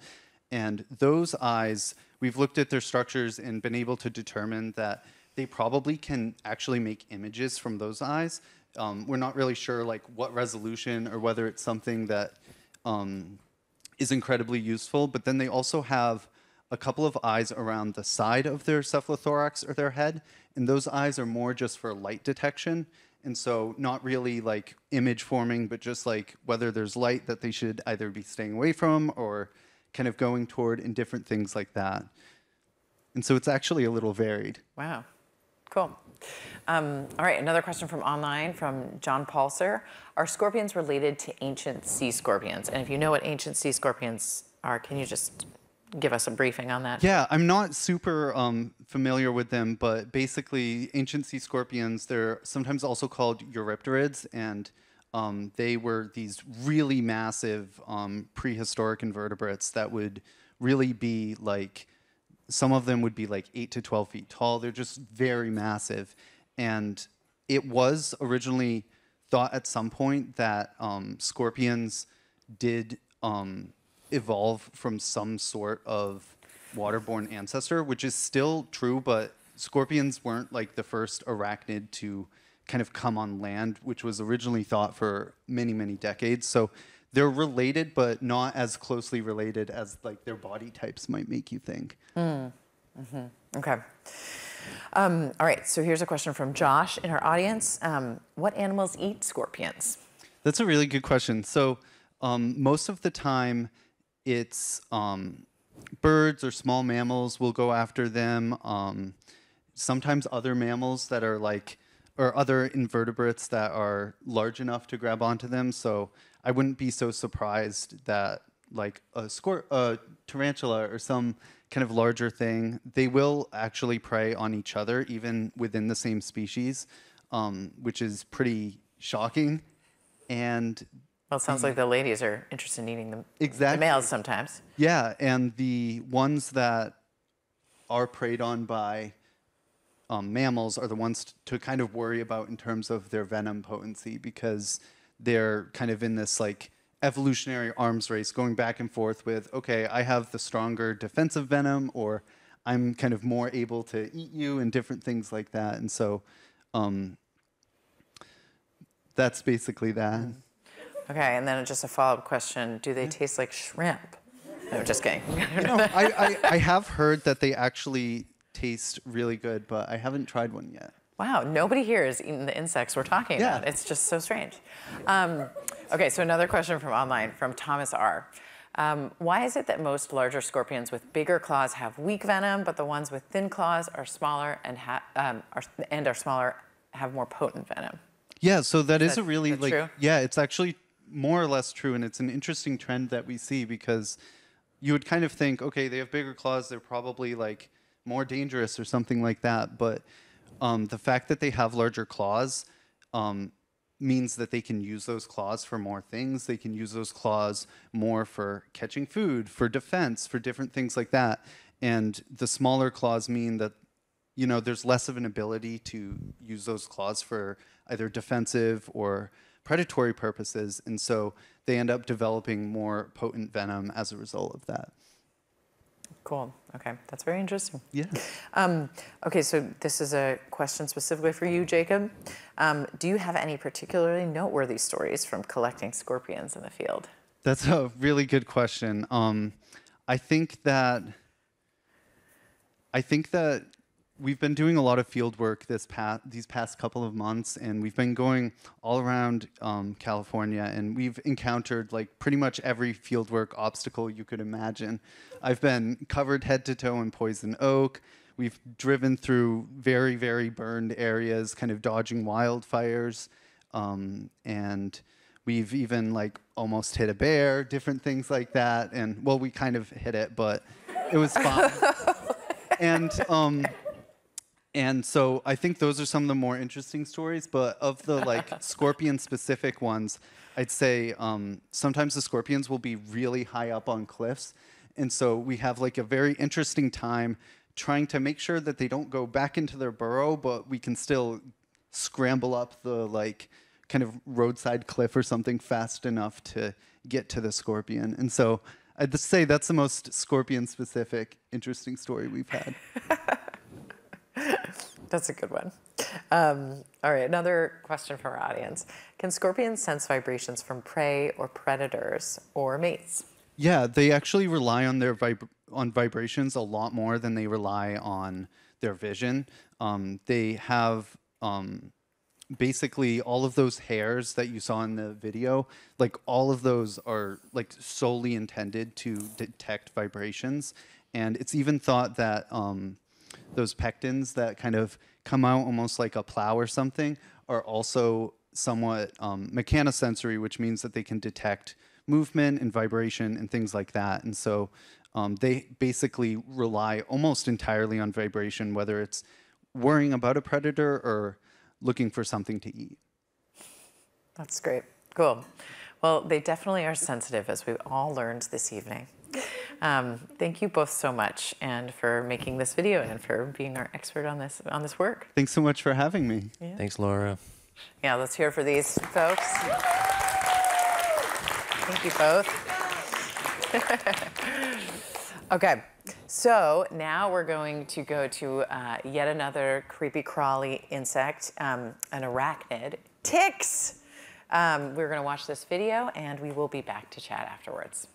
P: and those eyes, we've looked at their structures and been able to determine that they probably can actually make images from those eyes. Um, we're not really sure like what resolution or whether it's something that um, is incredibly useful. But then they also have a couple of eyes around the side of their cephalothorax or their head, and those eyes are more just for light detection. And so, not really like image forming, but just like whether there's light that they should either be staying away from or kind of going toward, and different things like that. And so, it's actually a little varied.
K: Wow. Cool. Um, all right, another question from online from John Paulser. Are scorpions related to ancient sea scorpions? And if you know what ancient sea scorpions are, can you just give us a briefing on that?
P: Yeah, I'm not super um, familiar with them, but basically, ancient sea scorpions, they're sometimes also called Eurypterids, and um, they were these really massive um, prehistoric invertebrates that would really be like, some of them would be like 8 to 12 feet tall. They're just very massive. And it was originally thought at some point that um, scorpions did um, evolve from some sort of waterborne ancestor, which is still true, but scorpions weren't like the first arachnid to kind of come on land, which was originally thought for many, many decades. So they're related, but not as closely related as like their body types might make you think.
K: Mm. Mm -hmm. Okay. Um, all right, so here's a question from Josh in our audience. Um, what animals eat scorpions?
P: That's a really good question. So, um, most of the time, it's um, birds or small mammals will go after them. Um, sometimes other mammals that are like, or other invertebrates that are large enough to grab onto them. So, I wouldn't be so surprised that like a, a tarantula or some kind of larger thing, they will actually prey on each other, even within the same species, um, which is pretty shocking. And
K: Well, it sounds like the ladies are interested in eating them.
P: Exactly.
K: The males sometimes.
P: yeah, and the ones that are preyed on by um, mammals are the ones to kind of worry about in terms of their venom potency because they're kind of in this like evolutionary arms race going back and forth with okay i have the stronger defensive venom or i'm kind of more able to eat you and different things like that and so um, that's basically that
K: Okay, and then just a follow-up question: Do they taste like shrimp? No, just kidding. *laughs*
P: you know I, I, I have heard that they actually taste really good but i haven't tried one yet
K: Wow, nobody here has eaten the insects we're talking
P: Yeah.
K: about. It's just so strange. Um, okay, so another question from online from Thomas R. Um, why is it that most larger scorpions with bigger claws have weak venom, but the ones with thin claws are smaller and ha- um, are, and are smaller have more potent venom?
P: Yeah, so that
K: Is
P: is
K: that-
P: a really like
K: true?
P: yeah, it's actually more or less true, and it's an interesting trend that we see because you would kind of think, okay, they have bigger claws, they're probably like more dangerous or something like that, but um, the fact that they have larger claws um, means that they can use those claws for more things. They can use those claws more for catching food, for defense, for different things like that. And the smaller claws mean that you know, there's less of an ability to use those claws for either defensive or predatory purposes. And so they end up developing more potent venom as a result of that.
K: Cool. Okay, that's very interesting.
P: Yeah.
K: Um, okay, so this is a question specifically for you, Jacob. Um, do you have any particularly noteworthy stories from collecting scorpions in the field?
P: That's a really good question. Um, I think that I think that we've been doing a lot of field work this past these past couple of months, and we've been going all around um, California, and we've encountered like pretty much every field work obstacle you could imagine. I've been covered head to toe in poison oak. We've driven through very very burned areas, kind of dodging wildfires, um, and we've even like almost hit a bear, different things like that. And well, we kind of hit it, but it was fun. *laughs* and um, and so I think those are some of the more interesting stories. But of the like *laughs* scorpion specific ones, I'd say um, sometimes the scorpions will be really high up on cliffs. And so we have like a very interesting time trying to make sure that they don't go back into their burrow, but we can still scramble up the like kind of roadside cliff or something fast enough to get to the scorpion. And so I'd say that's the most scorpion specific interesting story we've had. *laughs* *laughs*
K: That's a good one. Um, all right, another question from our audience. Can scorpions sense vibrations from prey or predators or mates?
P: Yeah, they actually rely on their vib- on vibrations a lot more than they rely on their vision. Um, they have um, basically all of those hairs that you saw in the video, like all of those are like solely intended to detect vibrations. And it's even thought that um, those pectins that kind of come out almost like a plow or something are also somewhat um, mechanosensory, which means that they can detect movement and vibration and things like that. And so um, they basically rely almost entirely on vibration, whether it's worrying about a predator or looking for something to eat.
K: That's great. Cool. Well, they definitely are sensitive, as we all learned this evening. Um, thank you both so much, and for making this video, and for being our expert on this on this work.
P: Thanks so much for having me.
K: Yeah.
O: Thanks, Laura.
K: Yeah, let's hear for these folks. Thank you both. *laughs* okay, so now we're going to go to uh, yet another creepy crawly insect, um, an arachnid, ticks. Um, we're going to watch this video, and we will be back to chat afterwards.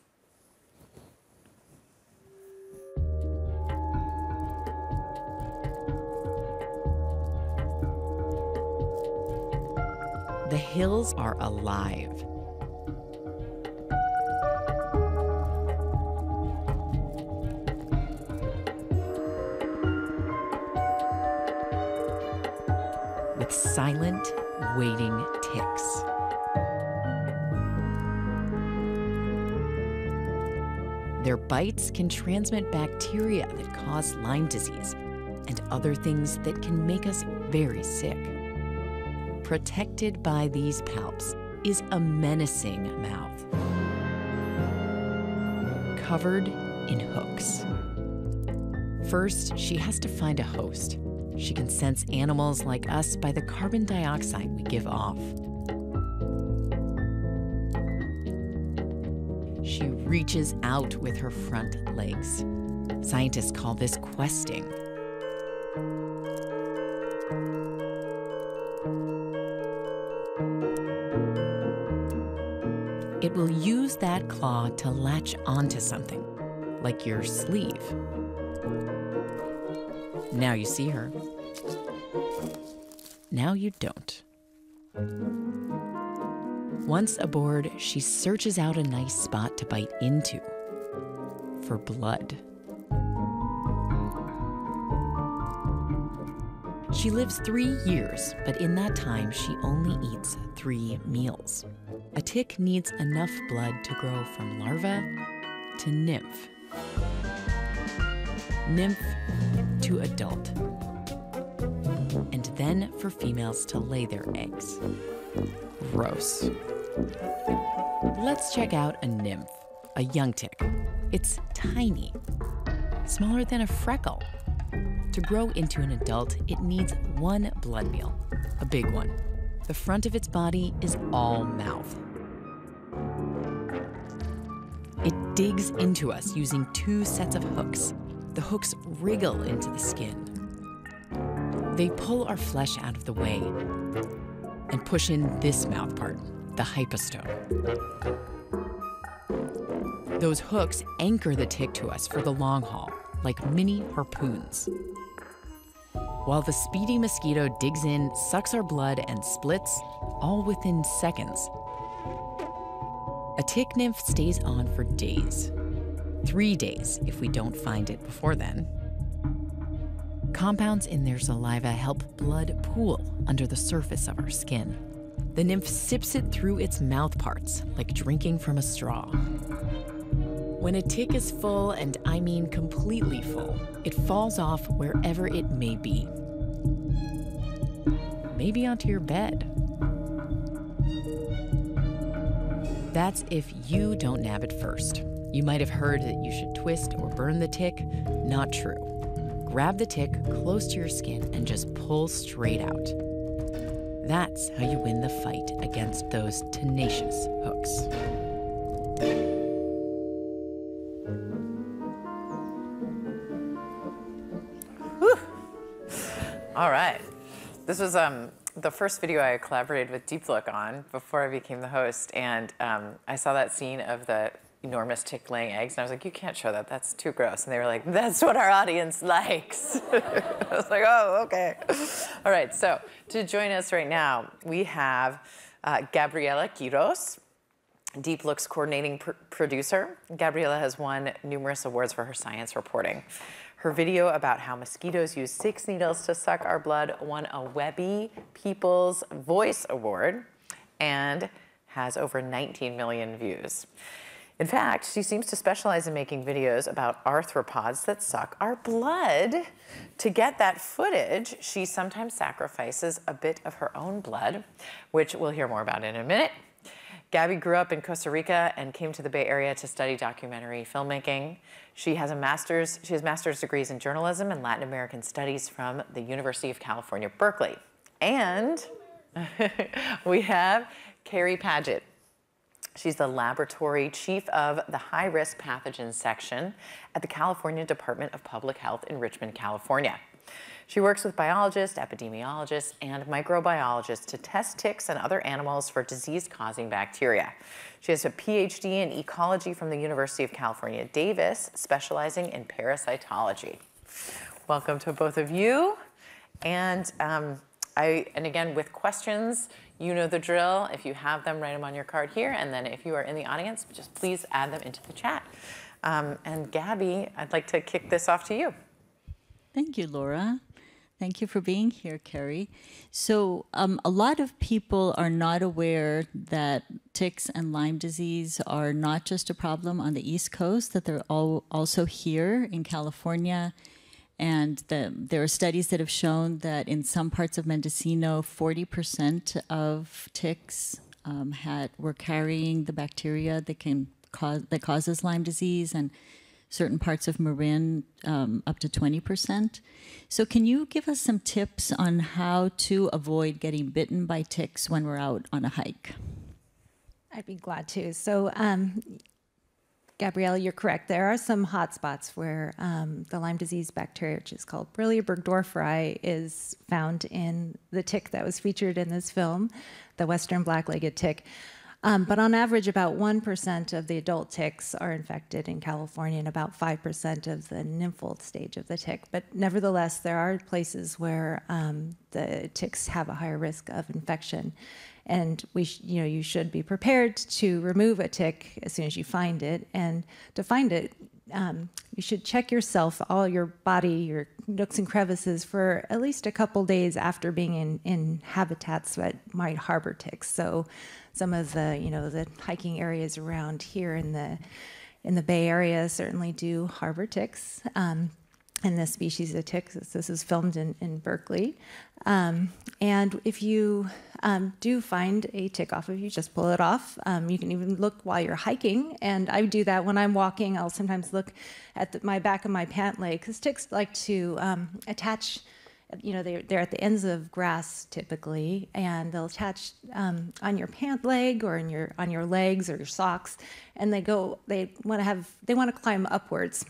N: Hills are alive. With silent, waiting ticks. Their bites can transmit bacteria that cause Lyme disease and other things that can make us very sick. Protected by these palps is a menacing mouth, covered in hooks. First, she has to find a host. She can sense animals like us by the carbon dioxide we give off. She reaches out with her front legs. Scientists call this questing. It will use that claw to latch onto something, like your sleeve. Now you see her. Now you don't. Once aboard, she searches out a nice spot to bite into for blood. She lives three years, but in that time, she only eats three meals. A tick needs enough blood to grow from larva to nymph, nymph to adult, and then for females to lay their eggs. Gross. Let's check out a nymph, a young tick. It's tiny, smaller than a freckle. To grow into an adult, it needs one blood meal, a big one. The front of its body is all mouth. It digs into us using two sets of hooks. The hooks wriggle into the skin. They pull our flesh out of the way and push in this mouth part, the hypostome. Those hooks anchor the tick to us for the long haul, like mini harpoons. While the speedy mosquito digs in, sucks our blood, and splits, all within seconds. A tick nymph stays on for days. Three days if we don't find it before then. Compounds in their saliva help blood pool under the surface of our skin. The nymph sips it through its mouth parts, like drinking from a straw. When a tick is full, and I mean completely full, it falls off wherever it may be. Maybe onto your bed. That's if you don't nab it first. You might have heard that you should twist or burn the tick. Not true. Grab the tick close to your skin and just pull straight out. That's how you win the fight against those tenacious hooks.
K: This was um, the first video I collaborated with Deep Look on before I became the host. And um, I saw that scene of the enormous tick laying eggs. And I was like, you can't show that. That's too gross. And they were like, that's what our audience *laughs* likes. *laughs* I was like, oh, okay. All right. So to join us right now, we have uh, Gabriela Quiros. Deep Look's coordinating pr producer. Gabriela has won numerous awards for her science reporting. Her video about how mosquitoes use six needles to suck our blood won a Webby People's Voice Award and has over 19 million views. In fact, she seems to specialize in making videos about arthropods that suck our blood. To get that footage, she sometimes sacrifices a bit of her own blood, which we'll hear more about in a minute. Gabby grew up in Costa Rica and came to the Bay Area to study documentary filmmaking. She has a master's, she has master's degrees in journalism and Latin American studies from the University of California, Berkeley. And *laughs* we have Kerry Padgett. She's the laboratory chief of the high risk pathogens section at the California Department of Public Health in Richmond, California. She works with biologists, epidemiologists, and microbiologists to test ticks and other animals for disease-causing bacteria. She has a PhD in ecology from the University of California, Davis, specializing in parasitology. Welcome to both of you. And um, I, and again, with questions, you know the drill. If you have them, write them on your card here. And then if you are in the audience, just please add them into the chat. Um, and Gabby, I'd like to kick this off to you.
Q: Thank you, Laura. Thank you for being here, Kerry. So, um, a lot of people are not aware that ticks and Lyme disease are not just a problem on the East Coast, that they're all also here in California. And the, there are studies that have shown that in some parts of Mendocino, 40% of ticks um, had were carrying the bacteria that can cause that causes Lyme disease, and certain parts of Marin um, up to 20%. So, can you give us some tips on how to avoid getting bitten by ticks when we're out on a hike?
R: I'd be glad to. So, um, Gabrielle, you're correct. There are some hot spots where um, the Lyme disease bacteria, which is called Borrelia burgdorferi, is found in the tick that was featured in this film, the western black-legged tick. Um, but on average, about 1% of the adult ticks are infected in California and about 5% of the nymphal stage of the tick. But nevertheless, there are places where um, the ticks have a higher risk of infection. And we, you know, you should be prepared to remove a tick as soon as you find it. And to find it, um, you should check yourself, all your body, your nooks and crevices for at least a couple days after being in, in habitats that might harbor ticks. So some of the, you know, the hiking areas around here in the in the Bay Area certainly do harbor ticks. Um, and the species of ticks, this is filmed in, in Berkeley. Um, and if you um, do find a tick off of you, just pull it off. Um, you can even look while you're hiking. And I do that when I'm walking. I'll sometimes look at the, my back of my pant leg because ticks like to um, attach you know, they're, they're at the ends of grass typically, and they'll attach um, on your pant leg or in your on your legs or your socks, and they go. They want to have. They want to climb upwards.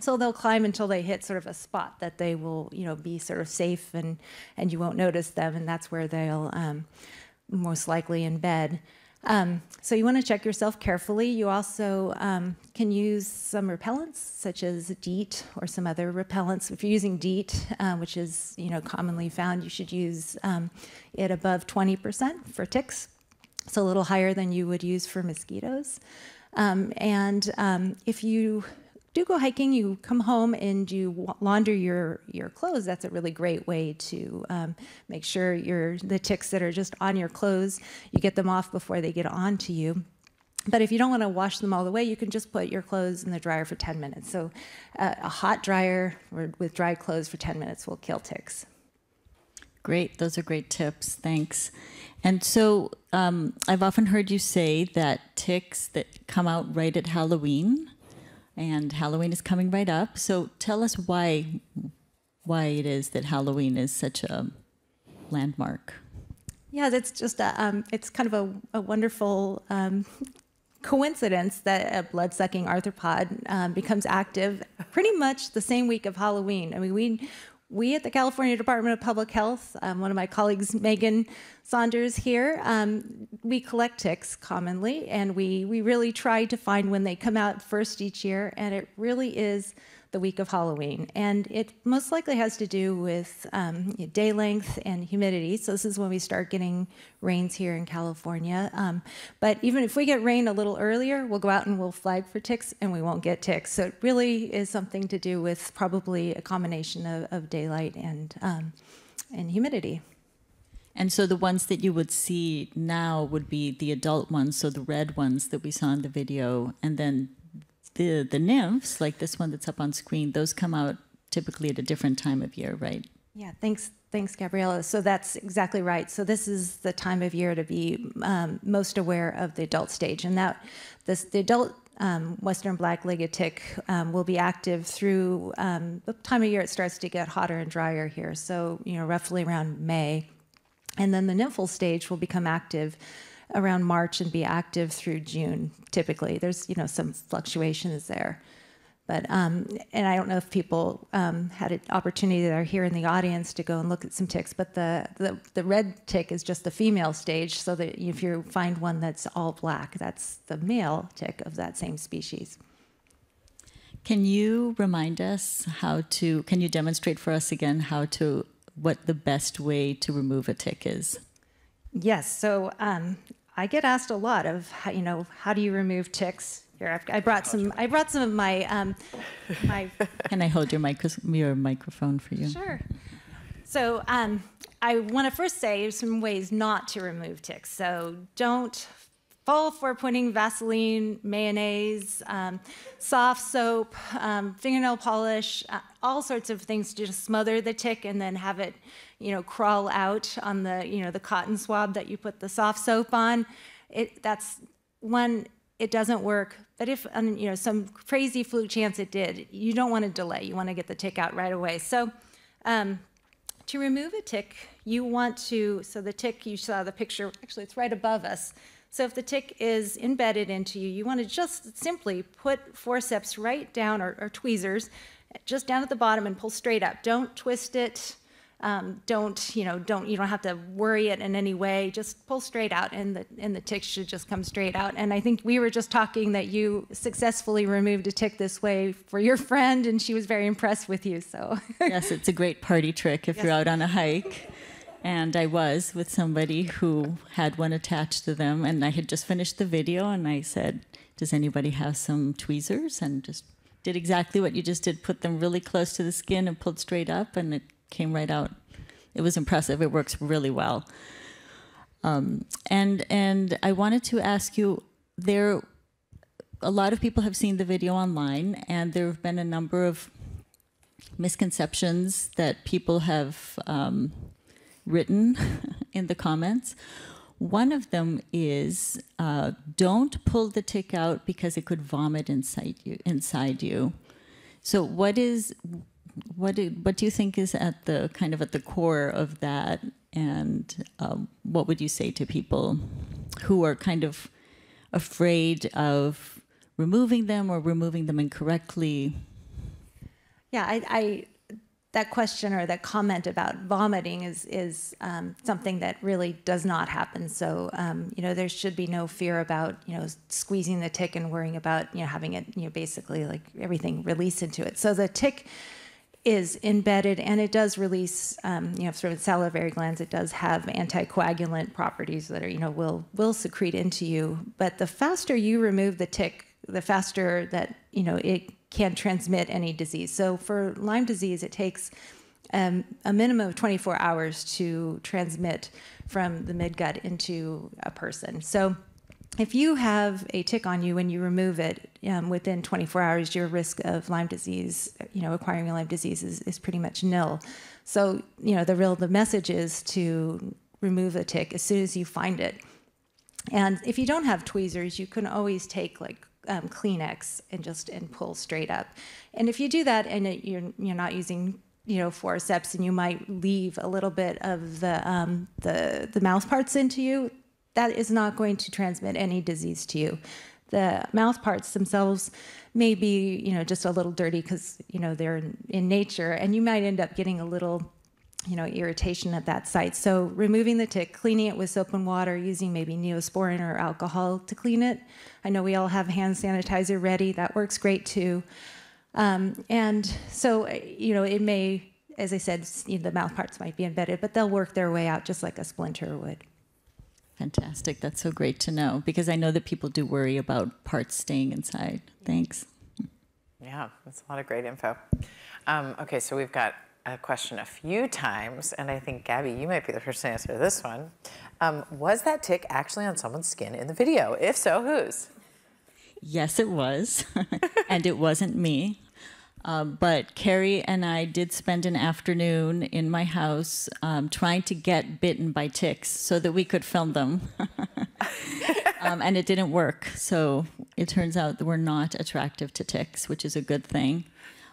R: So they'll climb until they hit sort of a spot that they will, you know, be sort of safe and and you won't notice them, and that's where they'll um, most likely embed. Um, so you want to check yourself carefully. You also um, can use some repellents, such as DEET or some other repellents. If you're using DEET, uh, which is you know commonly found, you should use um, it above 20% for ticks, so a little higher than you would use for mosquitoes. Um, and um, if you do go hiking, you come home and you launder your, your clothes. That's a really great way to um, make sure your the ticks that are just on your clothes, you get them off before they get onto you. But if you don't want to wash them all the way, you can just put your clothes in the dryer for 10 minutes. So uh, a hot dryer with dry clothes for 10 minutes will kill ticks.
Q: Great, those are great tips. Thanks. And so um, I've often heard you say that ticks that come out right at Halloween and Halloween is coming right up. So tell us why why it is that Halloween is such a landmark.
R: Yeah, that's just a, um, it's kind of a, a wonderful um, *laughs* coincidence that a blood-sucking arthropod um, becomes active pretty much the same week of Halloween. I mean, we we at the California Department of Public Health, um, one of my colleagues, Megan Saunders here, um, we collect ticks commonly, and we, we really try to find when they come out first each year, and it really is the week of Halloween. And it most likely has to do with um, day length and humidity. So this is when we start getting rains here in California. Um, but even if we get rain a little earlier, we'll go out and we'll flag for ticks and we won't get ticks. So it really is something to do with probably a combination of, of daylight and, um, and humidity.
Q: And so the ones that you would see now would be the adult ones, so the red ones that we saw in the video, and then the the nymphs, like this one that's up on screen, those come out typically at a different time of year, right?
R: Yeah, thanks, thanks, Gabriela. So that's exactly right. So this is the time of year to be um, most aware of the adult stage, and that this the adult um, western black-legged tick um, will be active through um, the time of year it starts to get hotter and drier here. So you know, roughly around May, and then the nymphal stage will become active around March and be active through June. Typically, there's you know some fluctuations there, but um, and I don't know if people um, had an opportunity that are here in the audience to go and look at some ticks, but the the, the red tick is just the female stage. So that if you find one that's all black, that's the male tick of that same species.
Q: Can you remind us how to? Can you demonstrate for us again how to? What the best way to remove a tick is?
R: Yes. So um, I get asked a lot of, how, you know, how do you remove ticks? Here, I brought some. I brought some of my um, my. *laughs*
Q: Can I hold your micro your microphone for you?
R: Sure. So um, I want to first say some ways not to remove ticks. So don't fall for putting Vaseline, mayonnaise, um, soft soap, um, fingernail polish, uh, all sorts of things to just smother the tick and then have it, you know, crawl out on the, you know, the cotton swab that you put the soft soap on. It, that's one, it doesn't work. But if, um, you know, some crazy fluke chance it did, you don't want to delay. You want to get the tick out right away. So um, to remove a tick, you want to, so the tick, you saw the picture, actually it's right above us. So if the tick is embedded into you, you want to just simply put forceps right down, or, or tweezers, just down at the bottom and pull straight up. Don't twist it. Um, don't you know? Don't you don't have to worry it in any way. Just pull straight out, and the and the tick should just come straight out. And I think we were just talking that you successfully removed a tick this way for your friend, and she was very impressed with you. So *laughs*
Q: yes, it's a great party trick if yes. you're out on a hike and I was with somebody who had one attached to them, and I had just finished the video, and I said, "Does anybody have some tweezers?" And just did exactly what you just did: put them really close to the skin and pulled straight up, and it came right out. It was impressive. It works really well. Um, and and I wanted to ask you there. A lot of people have seen the video online, and there have been a number of misconceptions that people have. Um, written *laughs* in the comments. One of them is uh, don't pull the tick out because it could vomit inside you. Inside you. So what is what do, what do you think is at the kind of at the core of that? And um, what would you say to people who are kind of afraid of removing them or removing them incorrectly?
R: Yeah, I, I that question or that comment about vomiting is is um, something that really does not happen. So um, you know there should be no fear about you know squeezing the tick and worrying about you know having it you know basically like everything release into it. So the tick is embedded and it does release um, you know sort of salivary glands. It does have anticoagulant properties that are you know will will secrete into you. But the faster you remove the tick, the faster that you know it can transmit any disease. So for Lyme disease, it takes um, a minimum of 24 hours to transmit from the midgut into a person. So if you have a tick on you and you remove it um, within 24 hours, your risk of Lyme disease, you know, acquiring Lyme disease is, is pretty much nil. So, you know, the real the message is to remove the tick as soon as you find it. And if you don't have tweezers, you can always take like um, Kleenex and just and pull straight up. And if you do that and it, you're you're not using you know forceps and you might leave a little bit of the um, the the mouth parts into you, that is not going to transmit any disease to you. The mouth parts themselves may be you know just a little dirty because you know they're in, in nature, and you might end up getting a little you know, irritation at that site. So removing the tick, cleaning it with soap and water, using maybe neosporin or alcohol to clean it. I know we all have hand sanitizer ready. That works great too. Um, and so, you know, it may, as I said, you know, the mouth parts might be embedded, but they'll work their way out just like a splinter would.
Q: Fantastic. That's so great to know because I know that people do worry about parts staying inside. Thanks.
K: Yeah, that's a lot of great info. Um, okay, so we've got a question a few times, and I think, Gabby, you might be the person to answer this one. Um, was that tick actually on someone's skin in the video? If so, whose?
Q: Yes, it was. *laughs* and it wasn't me. Um, but Kerry and I did spend an afternoon in my house um, trying to get bitten by ticks so that we could film them. *laughs* um, and it didn't work. So it turns out that we're not attractive to ticks, which is a good thing.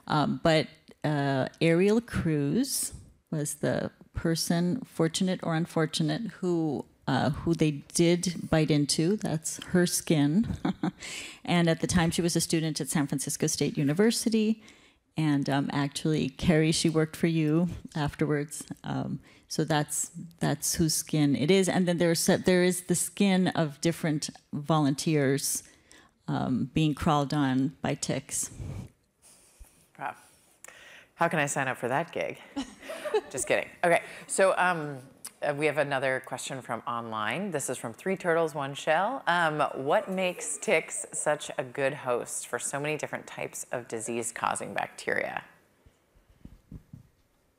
Q: Um, but uh, Ariel Cruz was the person, fortunate or unfortunate, who uh, who they did bite into. That's her skin. *laughs* and at the time, she was a student at San Francisco State University. And um, actually, Kerry, she worked for you afterwards. Um, so that's that's whose skin it is. And then there's there is the skin of different volunteers um, being crawled on by ticks.
K: Wow. How can I sign up for that gig? *laughs* Just kidding. Okay, so um, we have another question from online. This is from Three Turtles, One Shell. Um, what makes ticks such a good host for so many different types of disease-causing bacteria?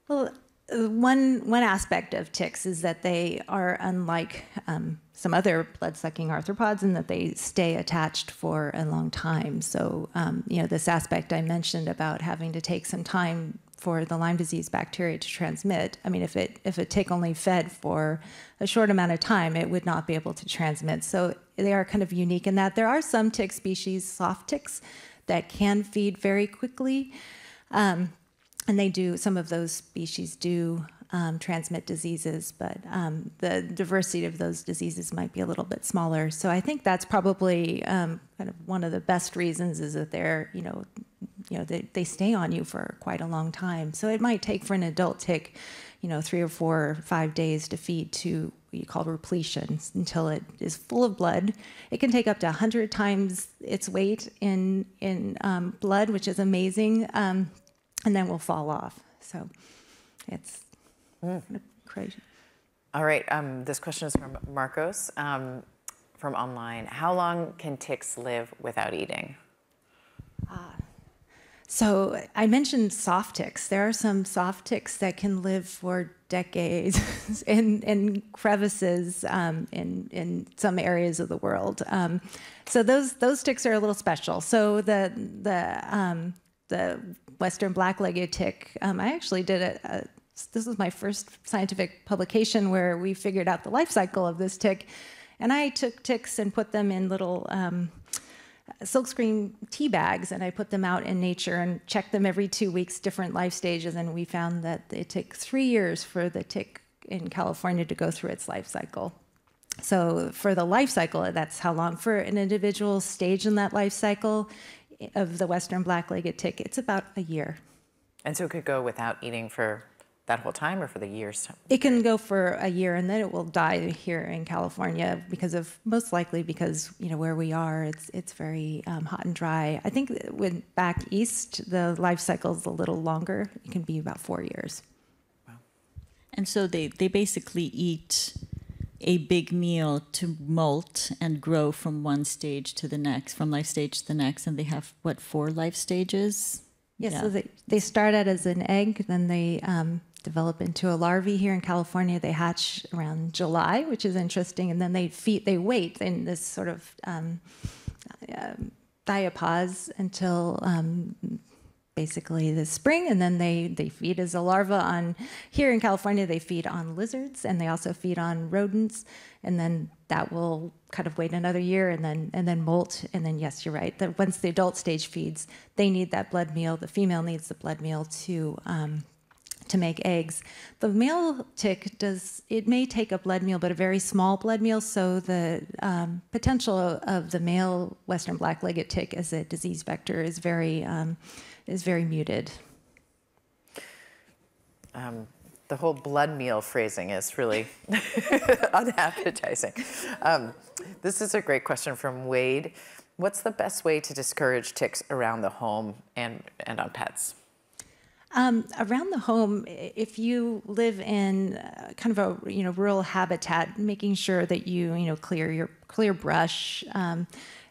R: Well, uh, one one aspect of ticks is that they are unlike um, some other blood-sucking arthropods in that they stay attached for a long time. So, um, you know, this aspect I mentioned about having to take some time for the Lyme disease bacteria to transmit. I mean, if it if a tick only fed for a short amount of time, it would not be able to transmit. So they are kind of unique in that there are some tick species, soft ticks, that can feed very quickly. Um, and they do, some of those species do um, transmit diseases, but um, the diversity of those diseases might be a little bit smaller. So I think that's probably um, kind of one of the best reasons is that they're, you know, you know, they, they stay on you for quite a long time. So it might take for an adult tick, you know, three or four or five days to feed to what you call repletion until it is full of blood. It can take up to 100 times its weight in, in um, blood, which is amazing, um, and then will fall off. So it's mm. crazy.
K: All right, um, this question is from Marcos um, from online. How long can ticks live without eating?
R: Uh, so I mentioned soft ticks. There are some soft ticks that can live for decades *laughs* in, in crevices um, in, in some areas of the world. Um, so those those ticks are a little special. So the the um, the western black-legged tick, um, I actually did a, a this was my first scientific publication where we figured out the life cycle of this tick, and I took ticks and put them in little um, silkscreen tea bags and I put them out in nature and checked them every two weeks, different life stages. And we found that it took three years for the tick in California to go through its life cycle. So for the life cycle, that's how long. For an individual stage in that life cycle of the Western black-legged tick, it's about a year.
K: And so it could go without eating for that whole time or for the years?
R: It can go for a year and then it will die here in California because of most likely because you know where we are it's it's very um, hot and dry. I think when back east the life cycle is a little longer. It can be about four years. Wow.
Q: And so they, they basically eat a big meal to molt and grow from one stage to the next, from life stage to the next. And they have, what, four life stages?
R: Yes, yeah, so they, they start out as an egg, then they um, develop into a larvae. Here in California, they hatch around July, which is interesting, and then they feed, they wait in this sort of um, uh, diapause until um, basically the spring, and then they, they feed as a larva on, here in California, they feed on lizards, and they also feed on rodents, and then that will kind of wait another year and then and then molt and then yes you're right that once the adult stage feeds they need that blood meal the female needs the blood meal to um, to make eggs. The male tick does, it may take a blood meal, but a very small blood meal, so the um, potential of the male western black-legged tick as a disease vector is very, um, is very muted.
K: Um, the whole blood meal phrasing is really *laughs* unappetizing. Um, this is a great question from Wade. What's the best way to discourage ticks around the home and, and on pets?
R: Um, around the home, if you live in uh, kind of a you know rural habitat, making sure that you you know clear your clear brush, um,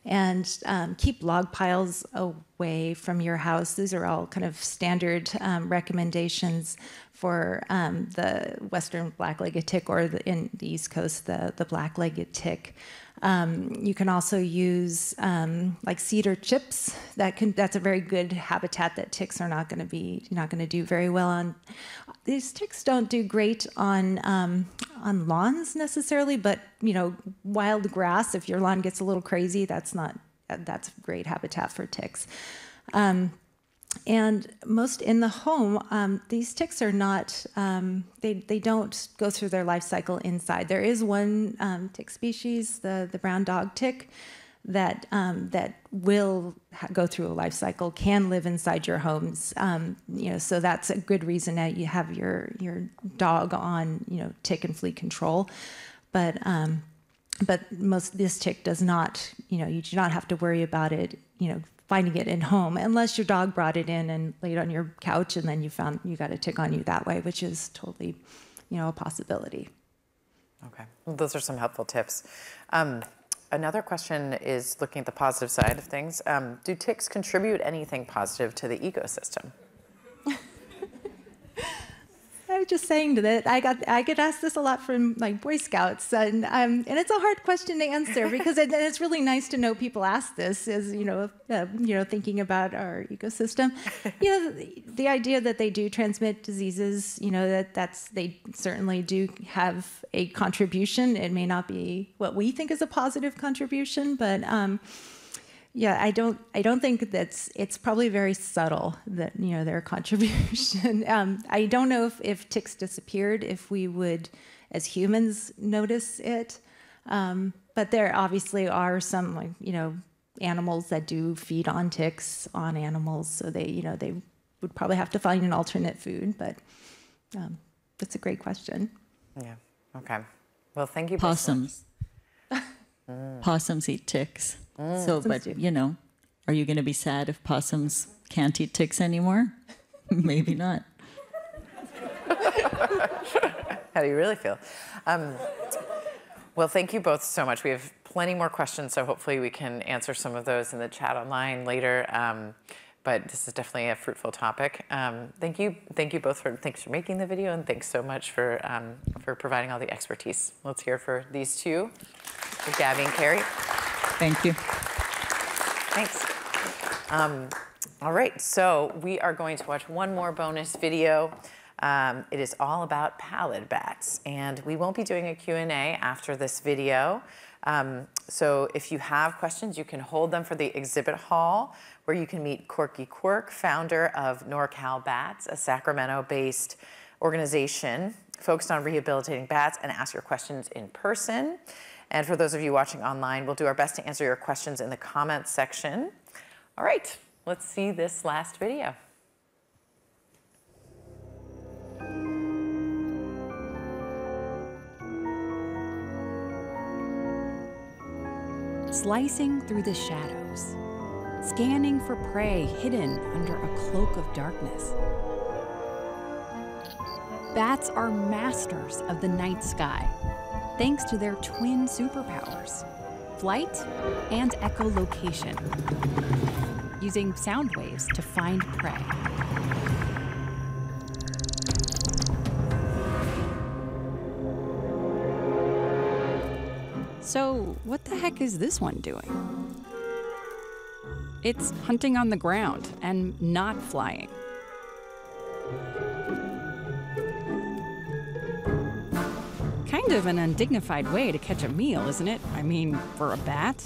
R: and um, keep log piles away from your house. These are all kind of standard um, recommendations for um, the western black-legged tick or the, in the East Coast, the, the black-legged tick. Um, you can also use um, like cedar chips. That can that's a very good habitat that ticks are not going to be not going to do very well on. These ticks don't do great on um, on lawns necessarily, but you know wild grass. If your lawn gets a little crazy, that's not that's great habitat for ticks. Um, and most in the home, um, these ticks are not, um, they, they don't go through their life cycle inside. There is one um, tick species, the, the brown dog tick, that, um, that will go through a life cycle, can live inside your homes. Um, you know, so that's a good reason that you have your, your dog on, you know, tick and flea control. But, um, but most this tick does not, you know, you do not have to worry about it, you know, finding it in home, unless your dog brought it in and laid on your couch and then you found you got a tick on you that way, which is totally, you know, a possibility.
K: Okay, well, those are some helpful tips. Um, another question is looking at the positive side of things. Um, do ticks contribute anything positive to the ecosystem?
R: Just saying that I got I get asked this a lot from like Boy Scouts, and um, and it's a hard question to answer *laughs* because it, it's really nice to know people ask this, as you know, uh, you know, thinking about our ecosystem. you know, the, the, idea that they do transmit diseases, you know, that that's they certainly do have a contribution. It may not be what we think is a positive contribution, but um, yeah, I don't. I don't think that's. It's probably very subtle that you know their *laughs* contribution. um, I don't know if if ticks disappeared, if we would, as humans, notice it. Um, but there obviously are some like you know animals that do feed on ticks on animals, so they you know they would probably have to find an alternate food. But um, that's a great question.
K: Yeah. Okay. Well, thank you.
Q: Possums. mm. *laughs* Possums eat ticks. Mm. So, but you know, are you going to be sad if possums can't eat ticks anymore? *laughs* Maybe not.
K: How do you really feel? Um, well, thank you both so much. We have plenty more questions, so hopefully we can answer some of those in the chat online later. Um, but this is definitely a fruitful topic. Um, thank you, thank you both for thanks for making the video, and thanks so much for um, for providing all the expertise. Let's hear for these two, Gabby and Kerry.
Q: Thank you.
K: Thanks. Um, all right, so we are going to watch one more bonus video. Um, it is all about pallid bats, and we won't be doing a Q&A after this video. Um, so if you have questions, you can hold them for the exhibit hall, where you can meet Corky Quirk, founder of NorCal Bats, a Sacramento-based organization focused on rehabilitating bats, and ask your questions in person. And for those of you watching online, we'll do our best to answer your questions in the comments section. All right, let's see this last video.
L: Slicing through the shadows, scanning for prey hidden under a cloak of darkness. Bats are masters of the night sky, thanks to their twin superpowers flight and echolocation, using sound waves to find prey. So, what the heck is this one doing? It's hunting on the ground and not flying. Kind of an undignified way to catch a meal, isn't it? I mean, for a bat.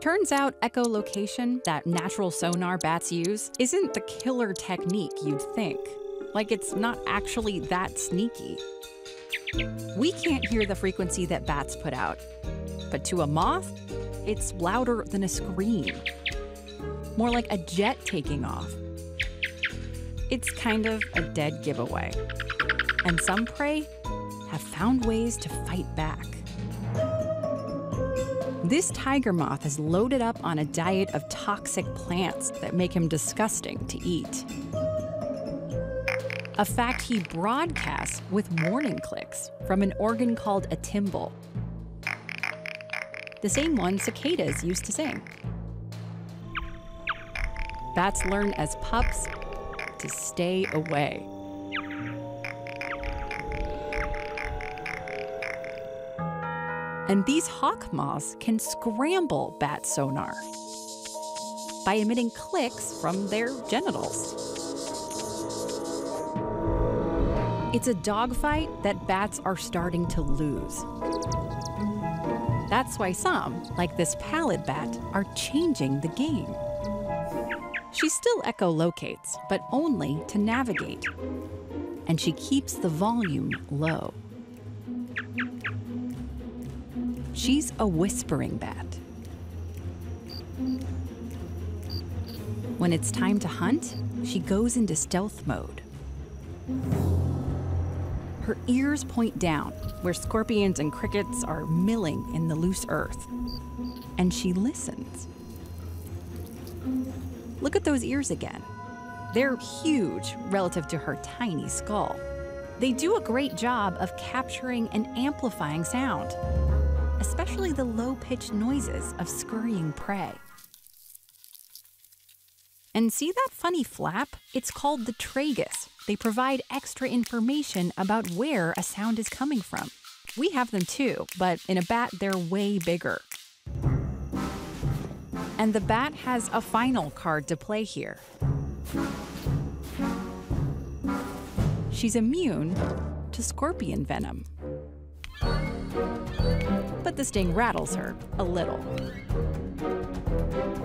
L: Turns out echolocation, that natural sonar bats use, isn't the killer technique you'd think. Like it's not actually that sneaky. We can't hear the frequency that bats put out, but to a moth, it's louder than a scream. More like a jet taking off. It's kind of a dead giveaway. And some prey have found ways to fight back. This tiger moth is loaded up on a diet of toxic plants that make him disgusting to eat. A fact he broadcasts with warning clicks from an organ called a timbal, the same one cicadas used to sing. Bats learn as pups to stay away. And these hawk moths can scramble bat sonar by emitting clicks from their genitals. It's a dogfight that bats are starting to lose. That's why some, like this pallid bat, are changing the game. She still echolocates, but only to navigate. And she keeps the volume low. She's a whispering bat. When it's time to hunt, she goes into stealth mode. Her ears point down, where scorpions and crickets are milling in the loose earth. And she listens. Look at those ears again. They're huge relative to her tiny skull. They do a great job of capturing and amplifying sound, especially the low pitched noises of scurrying prey. And see that funny flap? It's called the tragus. They provide extra information about where a sound is coming from. We have them too, but in a bat, they're way bigger. And the bat has a final card to play here. She's immune to scorpion venom. But the sting rattles her a little.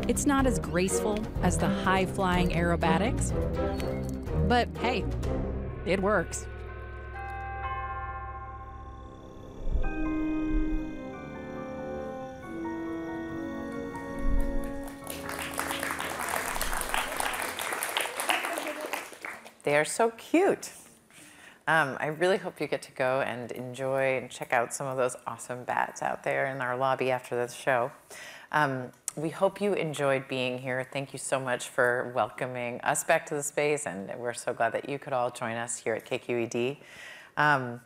L: It's not as graceful as the high flying aerobatics, but hey, it works.
K: They are so cute. Um, I really hope you get to go and enjoy and check out some of those awesome bats out there in our lobby after the show. Um, we hope you enjoyed being here. Thank you so much for welcoming us back to the space, and we're so glad that you could all join us here at KQED. Um,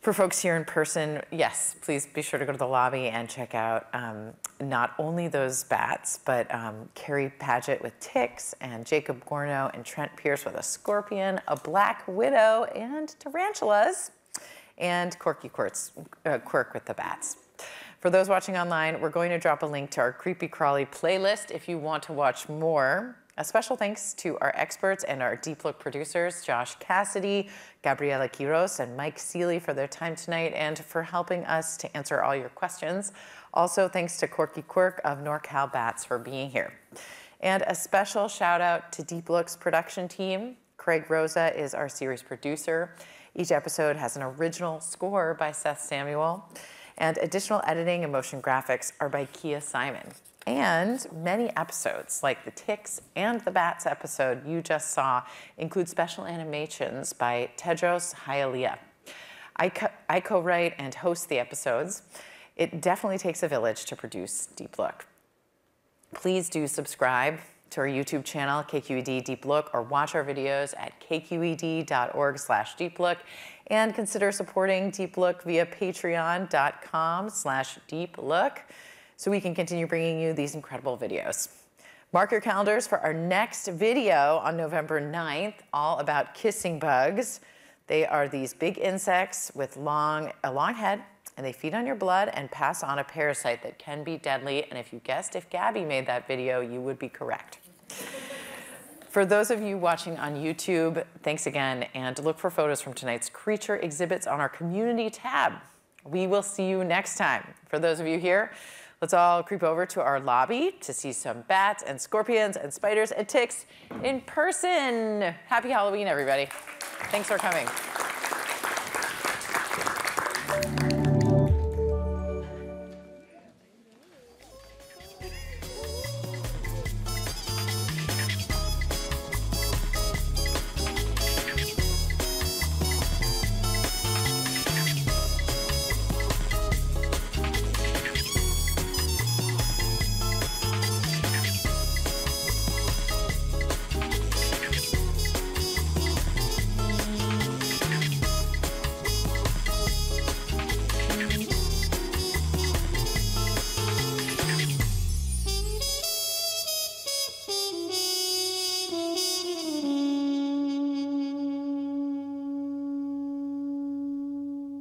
K: for folks here in person, yes, please be sure to go to the lobby and check out um, not only those bats, but um, Kerry Padgett with ticks, and Jacob Gorneau and Trent Pearce with a scorpion, a black widow, and tarantulas, and Corky Quirks, uh, Quirk with the bats. For those watching online, we're going to drop a link to our Creepy Crawly playlist if you want to watch more. A special thanks to our experts and our Deep Look producers, Josh Cassidy, Gabriela Quiros, and Mike Seeley for their time tonight and for helping us to answer all your questions. Also, thanks to Corky Quirk of NorCal Bats for being here. And a special shout out to Deep Look's production team. Craig Rosa is our series producer. Each episode has an original score by Seth Samuel, and additional editing and motion graphics are by Kia Simon. And many episodes, like the Ticks and the Bats episode you just saw, include special animations by Teodros Hailye. I, co- I co-write and host the episodes. It definitely takes a village to produce Deep Look. Please do subscribe to our YouTube channel, KQED Deep Look, or watch our videos at kqed.org slash deep look, and consider supporting Deep Look via patreon.com slash deep look so we can continue bringing you these incredible videos. Mark your calendars for our next video on November 9th, all about kissing bugs. They are these big insects with long, a long head, and they feed on your blood and pass on a parasite that can be deadly. And if you guessed if Gabby made that video, you would be correct. For those of you watching on YouTube, thanks again, and look for photos from tonight's creature exhibits on our community tab. We will see you next time. For those of you here, let's all creep over to our lobby to see some bats and scorpions and spiders and ticks in person. Happy Halloween, everybody. Thanks for coming.